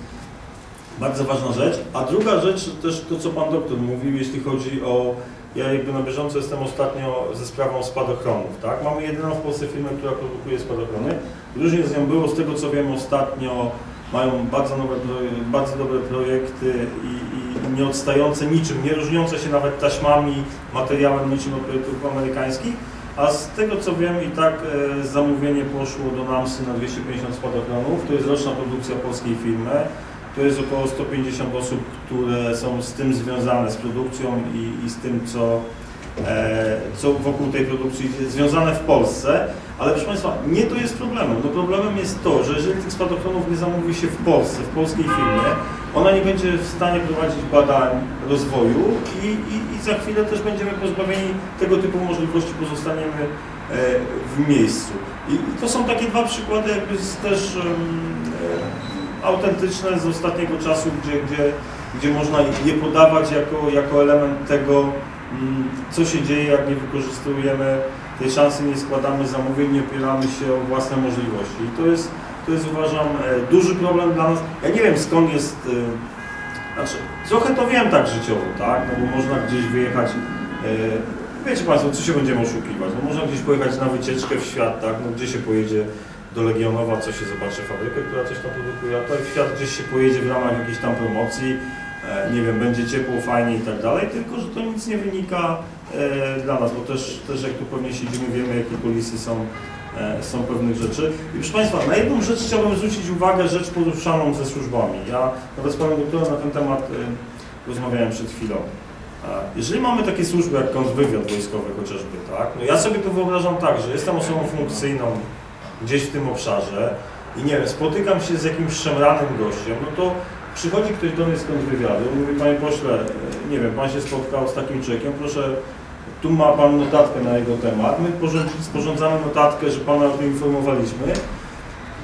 bardzo ważna rzecz. A druga rzecz, też to, co Pan doktor mówił, jeśli chodzi o ja jakby na bieżąco jestem ostatnio ze sprawą spadochronów, tak? Mamy jedyną w Polsce firmę, która produkuje spadochrony. Różnie z nią było, z tego co wiem ostatnio mają bardzo, proje- bardzo dobre projekty i, i nie odstające niczym, nie różniące się nawet taśmami, materiałem niczym od projektów amerykańskich. A z tego co wiem i tak e, zamówienie poszło do NAMSy na 250 spadochronów. To jest roczna produkcja polskiej firmy. To jest około 150 osób, które są z tym związane, z produkcją i, i z tym, co, co wokół tej produkcji jest związane w Polsce. Ale proszę Państwa, nie to jest problemem. No problemem jest to, że jeżeli tych spadochronów nie zamówi się w Polsce, w polskiej firmie, ona nie będzie w stanie prowadzić badań rozwoju i, i, i za chwilę też będziemy pozbawieni tego typu możliwości, pozostaniemy e, w miejscu. I, I to są takie dwa przykłady jakby też e, autentyczne z ostatniego czasu, gdzie, gdzie, gdzie można je podawać jako, jako element tego, co się dzieje, jak nie wykorzystujemy tej szansy, nie składamy zamówień, nie opieramy się o własne możliwości. I to jest, to jest uważam e, duży problem dla nas. Ja nie wiem skąd jest, e, znaczy trochę to wiem tak życiowo, tak, no bo można gdzieś wyjechać, e, wiecie Państwo, co się będziemy oszukiwać, no można gdzieś pojechać na wycieczkę w świat, tak, no gdzie się pojedzie do Legionowa, co się zobaczy fabrykę, która coś tam produkuje, a tutaj w świat gdzieś się pojedzie w ramach jakiejś tam promocji, nie wiem, będzie ciepło, fajnie i tak dalej, tylko że to nic nie wynika e, dla nas, bo też, też jak tu pewnie siedzimy, wiemy jakie kulisy są, e, są pewnych rzeczy. I proszę Państwa, na jedną rzecz chciałbym zwrócić uwagę, rzecz poruszaną ze służbami. Ja nawet z Panem Doktorem na ten temat e, rozmawiałem przed chwilą. E, Jeżeli mamy takie służby jak kontrwywiad wojskowy chociażby, tak, no ja sobie to wyobrażam tak, że jestem osobą funkcyjną gdzieś w tym obszarze i nie wiem, spotykam się z jakimś szemranym gościem, no to przychodzi ktoś do mnie z kontrwywiadu i mówi, Panie pośle, nie wiem, Pan się spotkał z takim człowiekiem, proszę, tu ma Pan notatkę na jego temat, my porząd- sporządzamy notatkę, że Pana o tym informowaliśmy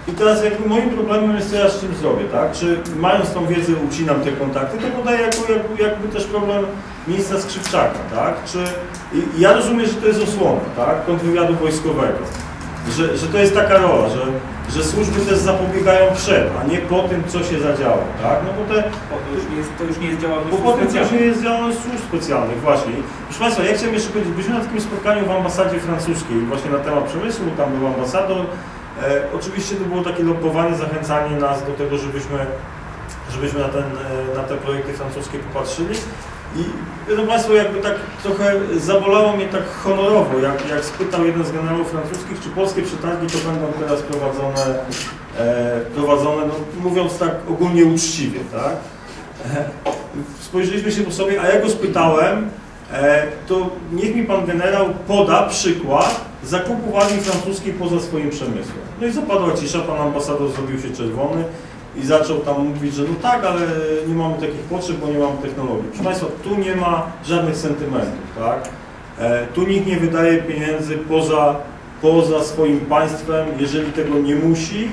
i teraz jakby moim problemem jest co ja z tym zrobię, tak? Czy mając tą wiedzę ucinam te kontakty, to podaję jako, jakby, jakby też problem ministra Skrzypczaka, tak? Czy, ja rozumiem, że to jest osłona, tak? Kontrwywiadu wojskowego. Że, że to jest taka rola, że, że służby też zapobiegają przed, a nie po tym, co się zadziało, tak? No bo te, Bo to już nie jest, to już nie jest działalność bo po tym, co specjalna. się jest działalność służb specjalnych, właśnie. Proszę Państwa, ja chciałem jeszcze powiedzieć, byliśmy na takim spotkaniu w ambasadzie francuskiej właśnie na temat przemysłu, tam był ambasador. E, oczywiście to było takie lobbowanie, zachęcanie nas do tego, żebyśmy, żebyśmy na, ten, e, na te projekty francuskie popatrzyli. I wiedzą Państwo, jakby tak trochę zabolało mnie tak honorowo, jak, jak spytał jeden z generałów francuskich, czy polskie przetargi to będą teraz prowadzone, e, prowadzone no, mówiąc tak ogólnie uczciwie, tak? E, spojrzeliśmy się po sobie, a ja go spytałem, e, to niech mi pan generał poda przykład zakupu armii francuskiej poza swoim przemysłem. No i zapadła cisza, pan ambasador zrobił się czerwony i zaczął tam mówić, że no tak, ale nie mamy takich potrzeb, bo nie mamy technologii. Proszę Państwa, tu nie ma żadnych sentymentów, tak? E, tu nikt nie wydaje pieniędzy poza, poza swoim państwem, jeżeli tego nie musi.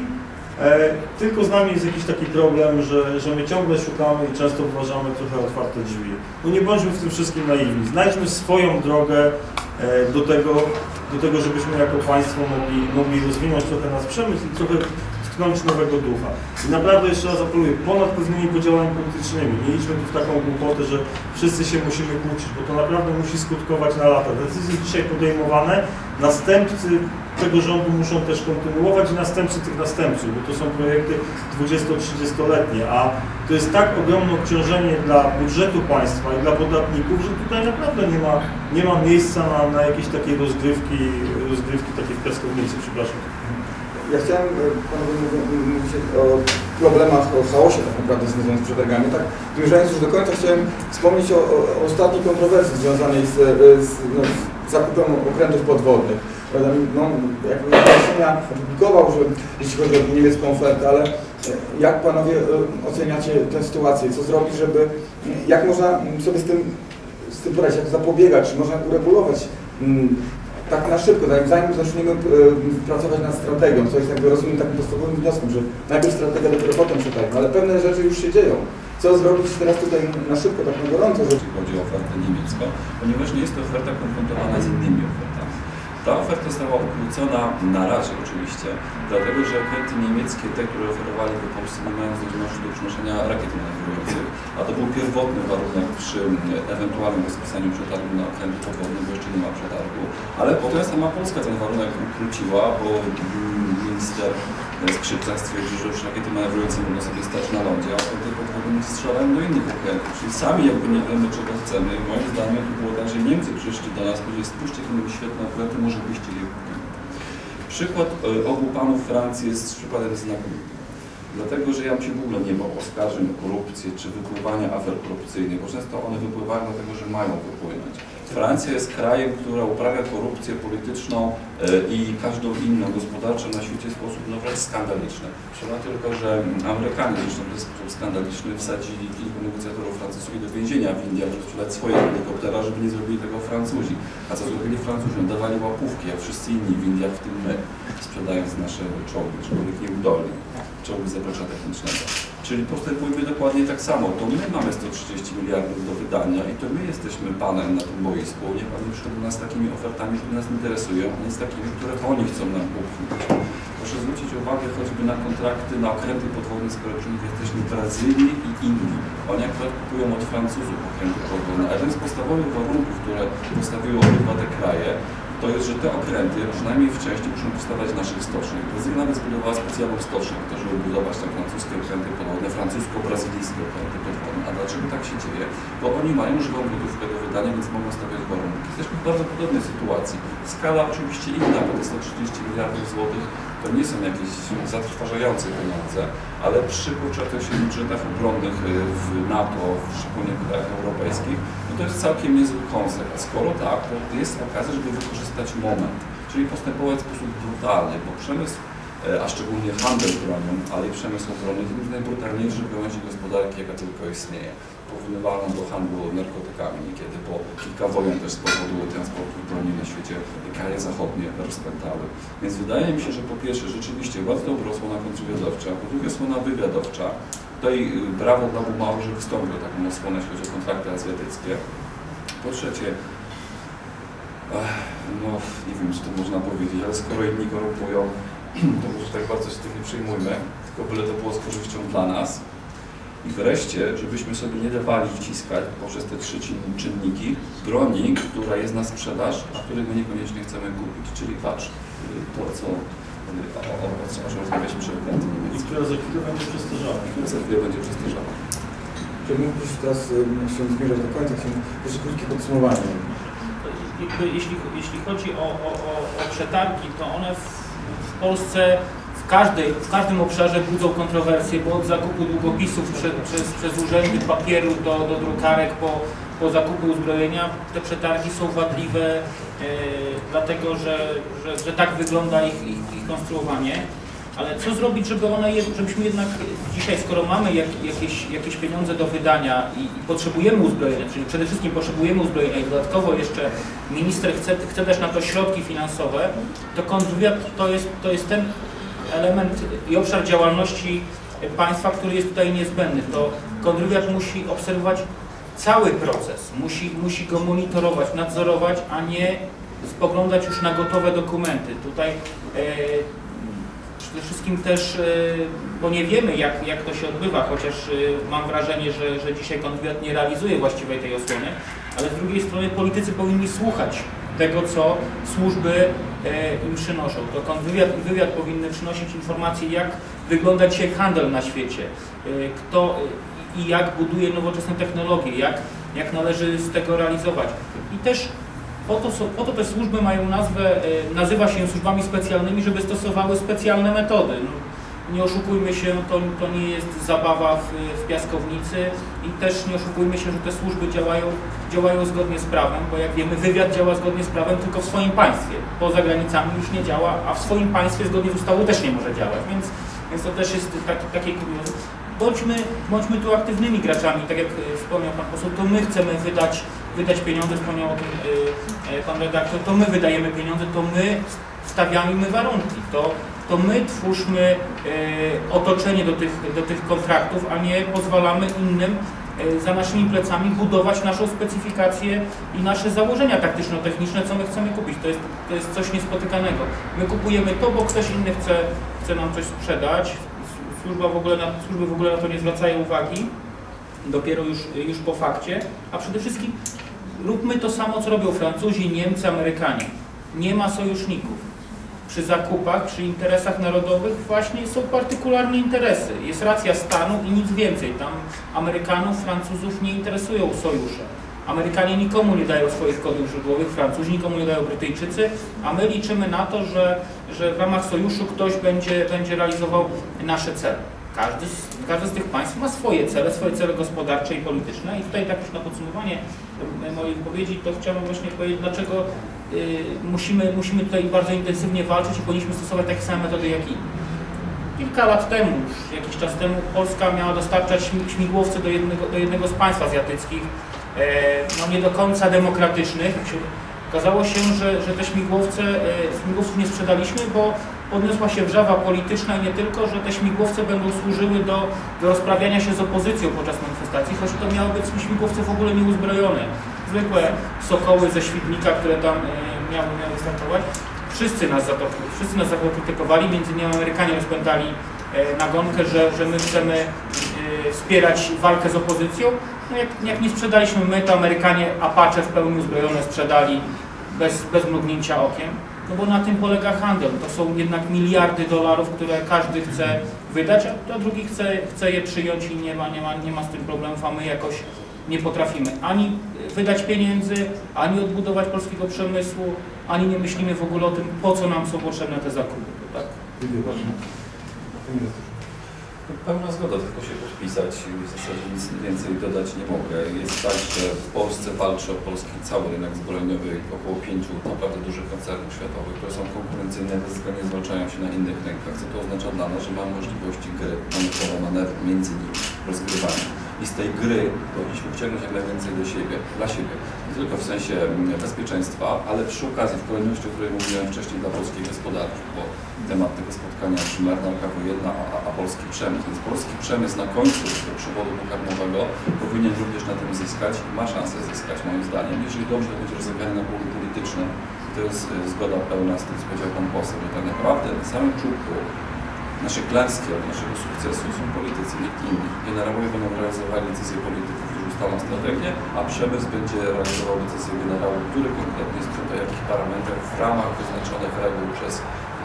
E, tylko z nami jest jakiś taki problem, że, że my ciągle szukamy i często uważamy trochę otwarte drzwi. No nie bądźmy w tym wszystkim naiwni. Znajdźmy swoją drogę e, do tego, do tego, żebyśmy jako państwo mogli, mogli rozwinąć trochę nasz przemysł i trochę tknąć nowego ducha. I naprawdę jeszcze raz apeluję, ponad pewnymi podziałami politycznymi, nie idźmy tu w taką głupotę, że wszyscy się musimy kłócić, bo to naprawdę musi skutkować na lata. Decyzje dzisiaj podejmowane, następcy tego rządu muszą też kontynuować i następcy tych następców, bo to są projekty 20-30-letnie, a to jest tak ogromne obciążenie dla budżetu państwa i dla podatników, że tutaj naprawdę nie ma, nie ma miejsca na, na jakieś takie rozgrywki, rozgrywki takie w piaskownicy, przepraszam. Ja chciałem, e, panowie mówić o problemach, o chaosie tak naprawdę związanym z przetargami. Tak, zmierzając już do końca, chciałem wspomnieć o, o, ostatniej kontrowersji związanej z, e, z no, z zakupem okrętów podwodnych. No, jak wyjaśnienia opublikował, że jeśli chodzi o niemiecką ofertę, ale e, jak panowie oceniacie tę sytuację? Co zrobić, żeby, jak można sobie z tym, z tym poradzić, jak zapobiegać, czy można uregulować mm, tak na szybko, tak, zanim zaczniemy e, pracować nad strategią, co jest jakby rozumiem takim podstawowym wnioskiem, że najpierw strategia, dopiero potem przetarg, ale pewne rzeczy już się dzieją. Co zrobić teraz tutaj na szybko, tak na gorąco, jeśli chodzi o ofertę niemiecką, ponieważ nie jest to oferta konfrontowana z innymi ofertami. Ta oferta została ukrócona na razie oczywiście, dlatego że okręty niemieckie, te, które oferowali do Polsce, nie mają zdolności do przenoszenia rakiet manewrujących, a to był pierwotny warunek przy ewentualnym rozpisaniu przetargu na okręty podwodne, bo jeszcze nie ma przetargu, ale potem sama Polska ten warunek ukróciła, bo mm, minister Skrzypczak stwierdził, że już rakiety manewrujące mogą sobie stać na lądzie, a podwodne nie strzelają do innych okrętów, czyli sami jakby nie wiemy czego chcemy. Moim zdaniem to było tak, że Niemcy przyszli do nas, powiedzieli spójrzcie, jakie mamy świetne okręty, może byście je kupili. Przykład e, obu panów Francji jest przykładem znakomitym. Dlatego, że ja bym się w ogóle nie bał oskarżeń o korupcję czy wypływania afer korupcyjnych, bo często one wypływają dlatego, że mają wypłynąć. Francja jest krajem, która uprawia korupcję polityczną e, i każdą inną gospodarczą na świecie w sposób no wręcz skandaliczny. Szkoda tylko, że Amerykanie zresztą w sposób skandaliczny wsadzili kilku negocjatorów francuskich do więzienia w Indiach, żeby sprzedać swoje helikoptera, żeby nie zrobili tego Francuzi. A co zrobili Francuzi? No, Dawali łapówki, jak wszyscy inni w Indiach, w tym my, sprzedając nasze czołgi, aczkolwiek nieudolnie, czołgi zaplecza technicznego. Czyli postępujemy dokładnie tak samo. To my mamy 130 miliardów do wydania i to my jesteśmy panem na tym boisku. Niech pan nie do nas z takimi ofertami, które nas interesują, a nie z takimi, które oni chcą nam upchnąć. Proszę zwrócić uwagę choćby na kontrakty na okręty podwodne, skoro przy nich jesteśmy Brazylii i Indii. Oni akurat kupują od Francuzów okręty podwodne, a jeden z podstawowych warunków, które postawiły obydwa te kraje, to jest, że te okręty przynajmniej w części muszą powstawać w naszych stoczniach. Brazylia nawet zbudowała specjalną stocznię, to, żeby budować te francuskie okręty podwodne, francusko-brazylijskie okręty podwodne. A dlaczego tak się dzieje? Bo oni mają żywą gotówkę do wydania, więc mogą stawiać warunki. Jesteśmy w bardzo podobnej sytuacji. Skala oczywiście inna, bo te 130 miliardów złotych to nie są jakieś zatrważające pieniądze, ale przy kurczę się budżetach obronnych y, w NATO, w szczególnie w krajach europejskich, to jest całkiem niezły koncept. Skoro tak, to jest okazja, żeby wykorzystać moment, czyli postępować w sposób brutalny, bo przemysł, e, a szczególnie handel bronią, ale i przemysł obronny, to jest najbrutalniejszy gałęzi gospodarki, jaka tylko istnieje. Porównywalną do handlu narkotykami, kiedy po kilka wojen też z powodu transportu broni na świecie kraje zachodnie rozpętały. Więc wydaje mi się, że po pierwsze rzeczywiście bardzo dobra osłona kontrwywiadowcza, po drugie osłona wywiadowcza. Tutaj y, brawo dla Bumaru, że wystąpił taką osłonę, jeśli chodzi o kontrakty azjatyckie. Po trzecie, no nie wiem, czy to można powiedzieć, ale skoro inni korumpują, to może tak bardzo się tym nie przejmujmy, tylko byle to było z korzyścią dla nas. I wreszcie, żebyśmy sobie nie dawali wciskać poprzez te trzy czyn- czynniki broni, która jest na sprzedaż, a której my niekoniecznie chcemy kupić. Czyli patrz, y, to co, y, o, o, o co może rozmawialiśmy przy I która za chwilę będzie przestarzała. które za chwilę będzie przestarzała. Czy mógłbyś teraz y, się zmierzać do końca, chciałbym jeszcze krótkie podsumowanie. Jeśli, jeśli chodzi o, o, o, o przetargi, to one w, w Polsce w, każdej, w każdym obszarze budzą kontrowersje, bo od zakupu długopisów prze, przez, przez urzędy papieru do, do drukarek po, po zakupy uzbrojenia, te przetargi są wadliwe, e, dlatego że, że, że tak wygląda ich, ich, ich konstruowanie. Ale co zrobić, żeby one, żebyśmy jednak dzisiaj, skoro mamy jak, jakieś, jakieś pieniądze do wydania i, i potrzebujemy uzbrojenia, czyli przede wszystkim potrzebujemy uzbrojenia i dodatkowo jeszcze minister chce, chce też na to środki finansowe, to kontrwywiad to jest, to jest ten element i obszar działalności państwa, który jest tutaj niezbędny. To kontrwywiad musi obserwować cały proces, musi, musi go monitorować, nadzorować, a nie spoglądać już na gotowe dokumenty. Tutaj e, przede wszystkim też, e, bo nie wiemy jak, jak to się odbywa, chociaż e, mam wrażenie, że, że dzisiaj konwiat nie realizuje właściwej tej osłony, ale z drugiej strony politycy powinni słuchać tego, co służby e, im przynoszą. To kontrwywiad i wywiad powinny przynosić informacje, jak wygląda dzisiaj handel na świecie, e, kto e, i jak buduje nowoczesne technologie, jak, jak należy z tego realizować. I też po to, po to te służby mają nazwę, nazywa się służbami specjalnymi, żeby stosowały specjalne metody. Nie oszukujmy się, to, to nie jest zabawa w, w piaskownicy i też nie oszukujmy się, że te służby działają, działają zgodnie z prawem, bo jak wiemy, wywiad działa zgodnie z prawem tylko w swoim państwie. Poza granicami już nie działa, a w swoim państwie zgodnie z ustawą też nie może działać, więc, więc to też jest taki, takie kuriozum. Bądźmy, bądźmy tu aktywnymi graczami, tak jak e, wspomniał Pan poseł, to my chcemy wydać, wydać pieniądze, wspomniał o tym e, e, Pan redaktor, to my wydajemy pieniądze, to my stawiamy my warunki, to, to my twórzmy e, otoczenie do tych, do tych kontraktów, a nie pozwalamy innym e, za naszymi plecami budować naszą specyfikację i nasze założenia taktyczno-techniczne, co my chcemy kupić. To jest, to jest coś niespotykanego. My kupujemy to, bo ktoś inny chce, chce nam coś sprzedać. Służba w ogóle na, służby w ogóle na to nie zwracają uwagi, dopiero już, już po fakcie, a przede wszystkim róbmy to samo, co robią Francuzi, Niemcy, Amerykanie. Nie ma sojuszników przy zakupach, przy interesach narodowych właśnie są partykularne interesy. Jest racja stanu i nic więcej. Tam Amerykanów, Francuzów nie interesują sojusze. Amerykanie nikomu nie dają swoich kodów źródłowych, Francuzi nikomu nie dają Brytyjczycy, a my liczymy na to, że, że w ramach sojuszu ktoś będzie, będzie realizował nasze cele. Każdy z, z tych państw ma swoje cele, swoje cele gospodarcze i polityczne. I tutaj tak już na podsumowanie mojej wypowiedzi, to chciałbym właśnie powiedzieć, dlaczego musimy, musimy tutaj bardzo intensywnie walczyć i powinniśmy stosować takie same metody jak inni. Kilka lat temu, już jakiś czas temu, Polska miała dostarczać śmi- śmigłowce do jednego, do jednego z państw azjatyckich, e, no nie do końca demokratycznych. Okazało się, że, że te śmigłowce, e, śmigłowców nie sprzedaliśmy, bo podniosła się wrzawa polityczna i nie tylko, że te śmigłowce będą służyły do, do rozprawiania się z opozycją podczas manifestacji, choć to miały być śmigłowce w ogóle nieuzbrojone. Zwykłe sokoły ze Świdnika, które tam e, miały, miały startować. Wszyscy nas za to, wszyscy nas za to krytykowali, między innymi Amerykanie rozpętali e, nagonkę, że, że my chcemy e, wspierać walkę z opozycją. No jak, jak nie sprzedaliśmy my, to Amerykanie Apache w pełni uzbrojone sprzedali bez, bez mrugnięcia okiem. No bo na tym polega handel. To są jednak miliardy dolarów, które każdy chce wydać, a drugi chce, chce je przyjąć i nie ma, nie, ma, nie ma z tym problemów, a my jakoś nie potrafimy ani wydać pieniędzy, ani odbudować polskiego przemysłu, ani nie myślimy w ogóle o tym, po co nam są potrzebne te zakupy. Tak? Dziękuję bardzo. Pełna zgoda, tylko się podpisać i w zasadzie nic więcej dodać nie mogę. Jest tak, że w Polsce walczy o polski cały rynek zbrojeniowy około pięciu naprawdę dużych koncernów światowych, które są konkurencyjne, bezwzględnie zwalczają się na innych rynkach. Co to oznacza dla nas, że mamy możliwości gry, mamy pole manewru między nimi, rozgrywania. I z tej gry powinniśmy wciągnąć jak najwięcej do siebie, dla siebie. Nie tylko w sensie mm, bezpieczeństwa, ale przy okazji, w kolejności, o której mówiłem wcześniej, dla polskiej gospodarki, bo temat tego spotkania, czy marynarka wojenna, a, a polski przemysł. Więc polski przemysł na końcu tego przewodu pokarmowego powinien również na tym zyskać i ma szansę zyskać, moim zdaniem. Jeżeli dobrze będzie rozegrane na polu politycznym, to jest e, zgoda pełna z tym, co powiedział Pan poseł, że tak naprawdę na samym czubku naszej klęski albo naszego sukcesu są politycy, nikt inny. Generałowie będą realizowali decyzje polityków, którzy ustalą strategię, a przemysł będzie realizował decyzje generałów, który konkretnie z przy jakich parametrach w ramach wyznaczonych reguł przez,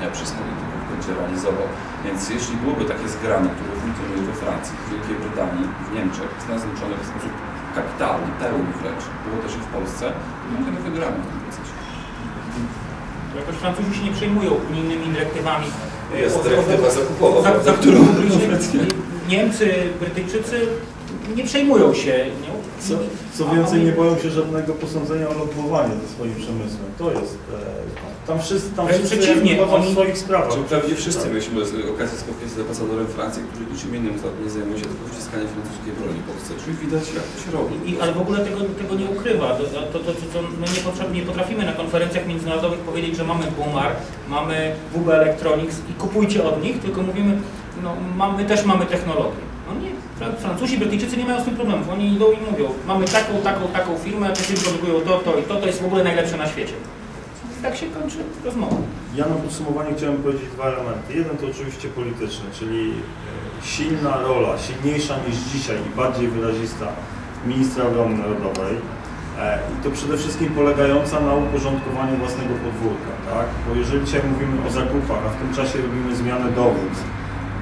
nie, przez polityków będzie realizował. Więc jeśli byłoby takie zgranie, które funkcjonuje we Francji, w Wielkiej Brytanii, w Niemczech, w Stanach Zjednoczonych w sposób kapitalny, pełny wręcz, było też i w Polsce, to będziemy wygramy w tym procesie. Jakoś Francuzi się nie przejmują unijnymi dyrektywami. Jest dyrektywa zakupowa, za, za którą. Niemcy, Brytyjczycy nie przejmują się. Nie? Co, co więcej, nie boją się żadnego posądzenia o lobbowanie ze swoim przemysłem. To jest... E, tam wszyscy, tam Wręcz wszyscy przeciwnie, oni- w swoich sprawach. Czy prawie wszyscy mieliśmy okazję spotkać się z ambasadorem Francji, który niczym innym nie zajmuje się tylko wciskaniem francuskiej broni w Polsce. Czyli widać, jak to się robi. I, ale w ogóle tego, tego nie ukrywa. To, to, to, to my nie, potraf, nie potrafimy na konferencjach międzynarodowych powiedzieć, że mamy Bumar, mamy WB Electronics i kupujcie od nich, tylko mówimy, no ma- my też mamy technologię. No nie, Fra- Francuzi, Brytyjczycy nie mają z tym problemów. Oni idą i mówią, mamy taką, taką, taką firmę, a te firmy produkują to, to i to, to jest w ogóle najlepsze na świecie. Tak się kończy rozmowa. Ja na podsumowanie chciałem powiedzieć dwa elementy. Jeden to oczywiście polityczny, czyli e, silna rola, silniejsza niż dzisiaj i bardziej wyrazista ministra obrony narodowej. E, I to przede wszystkim polegająca na uporządkowaniu własnego podwórka, tak? Bo jeżeli dzisiaj mówimy o zakupach, a w tym czasie robimy zmianę dowódz,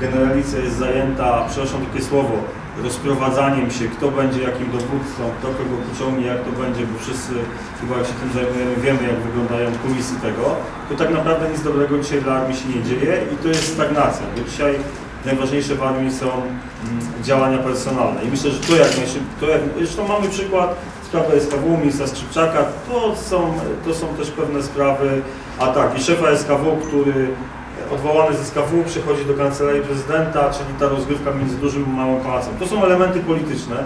generalicja jest zajęta, przepraszam takie słowo, rozprowadzaniem się, kto będzie jakim dowódcą, kto kogo pociągnie, jak to będzie, bo wszyscy chyba się tym zajmujemy, wiemy jak wyglądają kulisy tego, to tak naprawdę nic dobrego dzisiaj dla armii się nie dzieje i to jest stagnacja, bo dzisiaj najważniejsze w armii są mm, działania personalne. I myślę, że to jak najszybciej, zresztą mamy przykład sprawy SKW, ministra Skrzypczaka, to są, to są też pewne sprawy, a tak, i szefa SKW, który odwołany z SKW przychodzi do kancelarii prezydenta, czyli ta rozgrywka między dużym a małym pałacem. To są elementy polityczne,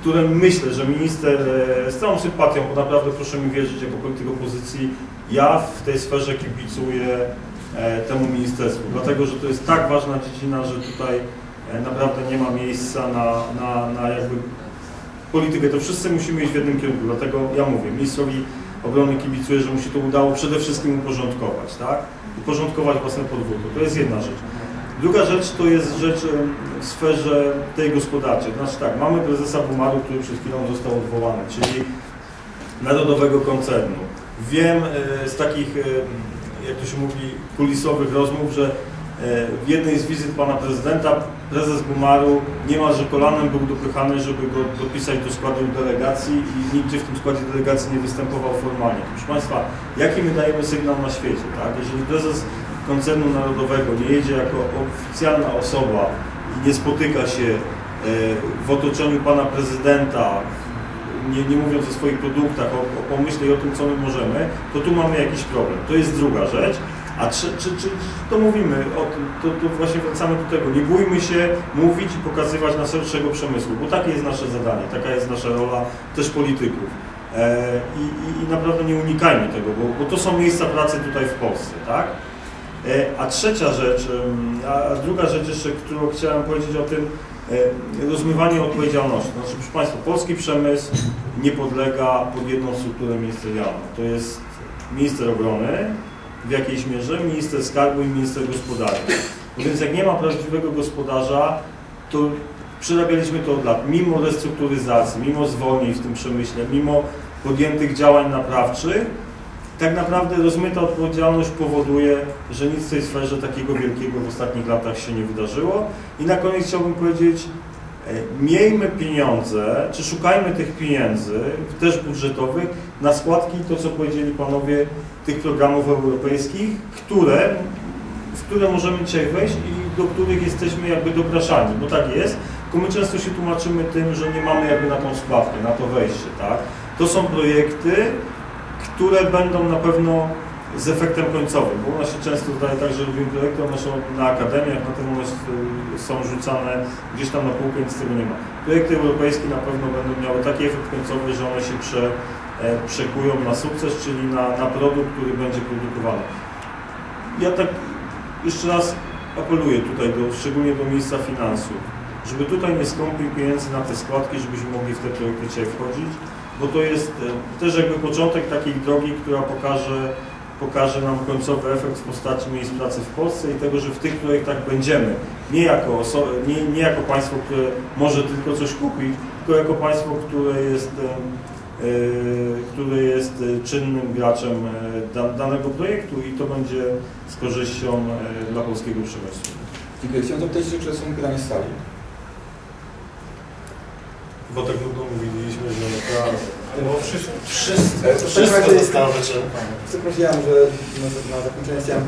które myślę, że minister e, z całą sympatią, bo naprawdę proszę mi wierzyć, jako polityk opozycji, ja w tej sferze kibicuję e, temu ministerstwu, dlatego że to jest tak ważna dziedzina, że tutaj e, naprawdę nie ma miejsca na, na, na jakby politykę. To wszyscy musimy iść w jednym kierunku, dlatego ja mówię, ministrowi obrony kibicuję, że mu się to udało przede wszystkim uporządkować, tak? Uporządkować własne podwórko. To jest jedna rzecz. Druga rzecz to jest rzecz w sferze tej gospodarczej. Znaczy tak, mamy prezesa Bumaru, który przed chwilą został odwołany, czyli narodowego koncernu. Wiem e, z takich, jak to się mówi, kulisowych rozmów, że w jednej z wizyt pana prezydenta prezes Bumaru niemalże kolanem był dopychany, żeby go dopisać do składu delegacji i nigdzie w tym składzie delegacji nie występował formalnie. Proszę Państwa, jaki my dajemy sygnał na świecie, tak? Jeżeli prezes koncernu narodowego nie jedzie jako oficjalna osoba i nie spotyka się e, w otoczeniu pana prezydenta, nie, nie mówiąc o swoich produktach, o, o pomyśle i o tym, co my możemy, to tu mamy jakiś problem. To jest druga rzecz. A czy, czy, czy to mówimy o to, to właśnie wracamy do tego. Nie bójmy się mówić i pokazywać na szerszego przemysłu, bo takie jest nasze zadanie, taka jest nasza rola też polityków. E, i, i, naprawdę nie unikajmy tego, bo, bo to są miejsca pracy tutaj w Polsce, tak? E, A trzecia rzecz, a druga rzecz jeszcze, którą chciałem powiedzieć o tym, e, rozmywanie odpowiedzialności. Znaczy, proszę Państwa, polski przemysł nie podlega pod jedną strukturę ministerialną. To jest minister obrony w jakiejś mierze, minister skarbu i minister gospodarki. No więc jak nie ma prawdziwego gospodarza, to przerabialiśmy to od lat. Mimo restrukturyzacji, mimo zwolnień w tym przemyśle, mimo podjętych działań naprawczych, tak naprawdę rozmyta odpowiedzialność powoduje, że nic w tej sferze takiego wielkiego w ostatnich latach się nie wydarzyło. I na koniec chciałbym powiedzieć, e, miejmy pieniądze, czy szukajmy tych pieniędzy, też budżetowych, na składki, to co powiedzieli panowie, tych programów europejskich, które, w które możemy dzisiaj wejść i do których jesteśmy jakby dopraszani, bo tak jest, tylko my często się tłumaczymy tym, że nie mamy jakby na tą składkę, na to wejście, tak? To są projekty, które będą na pewno z efektem końcowym, bo u nas się często zdaje tak, że robimy projekty, one są na akademiach, natomiast y, są rzucane gdzieś tam na półkę, nic z tego nie ma. Projekty europejskie na pewno będą miały taki efekt końcowy, że one się prze, przekują na sukces, czyli na, na produkt, który będzie produkowany. Ja tak jeszcze raz apeluję tutaj, do, szczególnie do ministra finansów, żeby tutaj nie skąpił pieniędzy na te składki, żebyśmy mogli w te projekty dzisiaj wchodzić, bo to jest e, też jakby początek takiej drogi, która pokaże, pokaże nam końcowy efekt w postaci miejsc pracy w Polsce i tego, że w tych projektach będziemy nie jako, nie, nie jako państwo, które może tylko coś kupić, tylko jako państwo, które jest, e, które jest e, czynnym graczem da, danego projektu i to będzie z korzyścią dla polskiego przemysłu. Dziękuję. Chciałem zapytać czy są pytania z sali? Bo tak długo mówiliśmy, że naprawdę... Bo wszyscy, Wszystko, to w takim wszystko razie- zostało wyczerpane. Przeprosiłem, że na, na zakończenie chciałem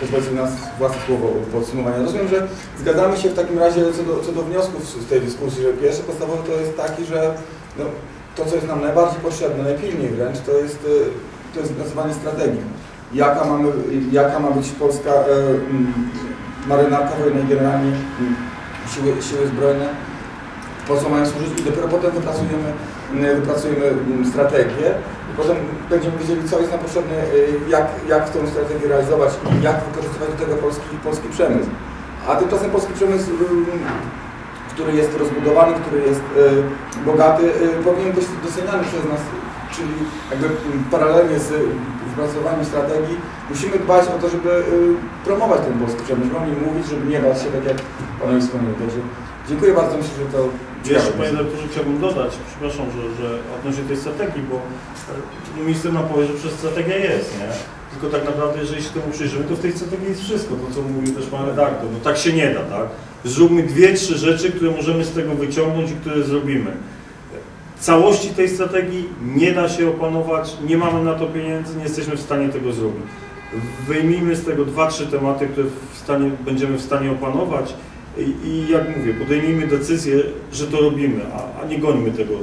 pozwolić nas własne słowo podsumowania. Rozumiem, że zgadzamy się w takim razie co do, co do wniosków z z tej dyskusji, że pierwszy podstawowy to jest taki, że no, to, co jest nam najbardziej potrzebne, najpilniej wręcz, to jest, y, to jest nazywanie strategii. Jaka, mamy, jaka ma być polska e, mm, marynarka wojenna generalnie mm, siły, siły zbrojne, po co mają służyć i dopiero potem wypracujemy, mm, wypracujemy strategię i potem będziemy wiedzieli, co jest nam potrzebne, y, jak, jak tę strategię realizować i jak wykorzystywać do tego polski, polski przemysł. A tymczasem polski przemysł, który jest rozbudowany, który jest y, bogaty, y, powinien być doceniany przez nas, czyli jakby paralelnie z wypracowaniu strategii musimy dbać o to, żeby y, promować ten polski przemysł, o nim mówić, żeby nie bać się, tak jak Panowie wspomnieli. Także dziękuję bardzo, myślę, że to Jeszcze, panie jest. dyrektorze, chciałbym dodać, przepraszam, że, że odnośnie tej strategii, bo e, minister nam powie, że przez strategia jest, nie? Tylko tak naprawdę, jeżeli się temu przyjrzymy, to w tej strategii jest wszystko, to co mówił też pan redaktor. No tak się nie da, tak? Zróbmy dwie, trzy rzeczy, które możemy z tego wyciągnąć i które zrobimy. Całości tej strategii nie da się opanować, nie mamy na to pieniędzy, nie jesteśmy w stanie tego zrobić. Wyjmijmy z tego dwa, trzy tematy, które w stanie, będziemy w stanie opanować i, i jak mówię, podejmijmy decyzję, że to robimy, a, a nie gońmy tego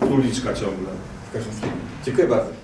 króliczka ciągle. W każdym razie. Dziękuję bardzo.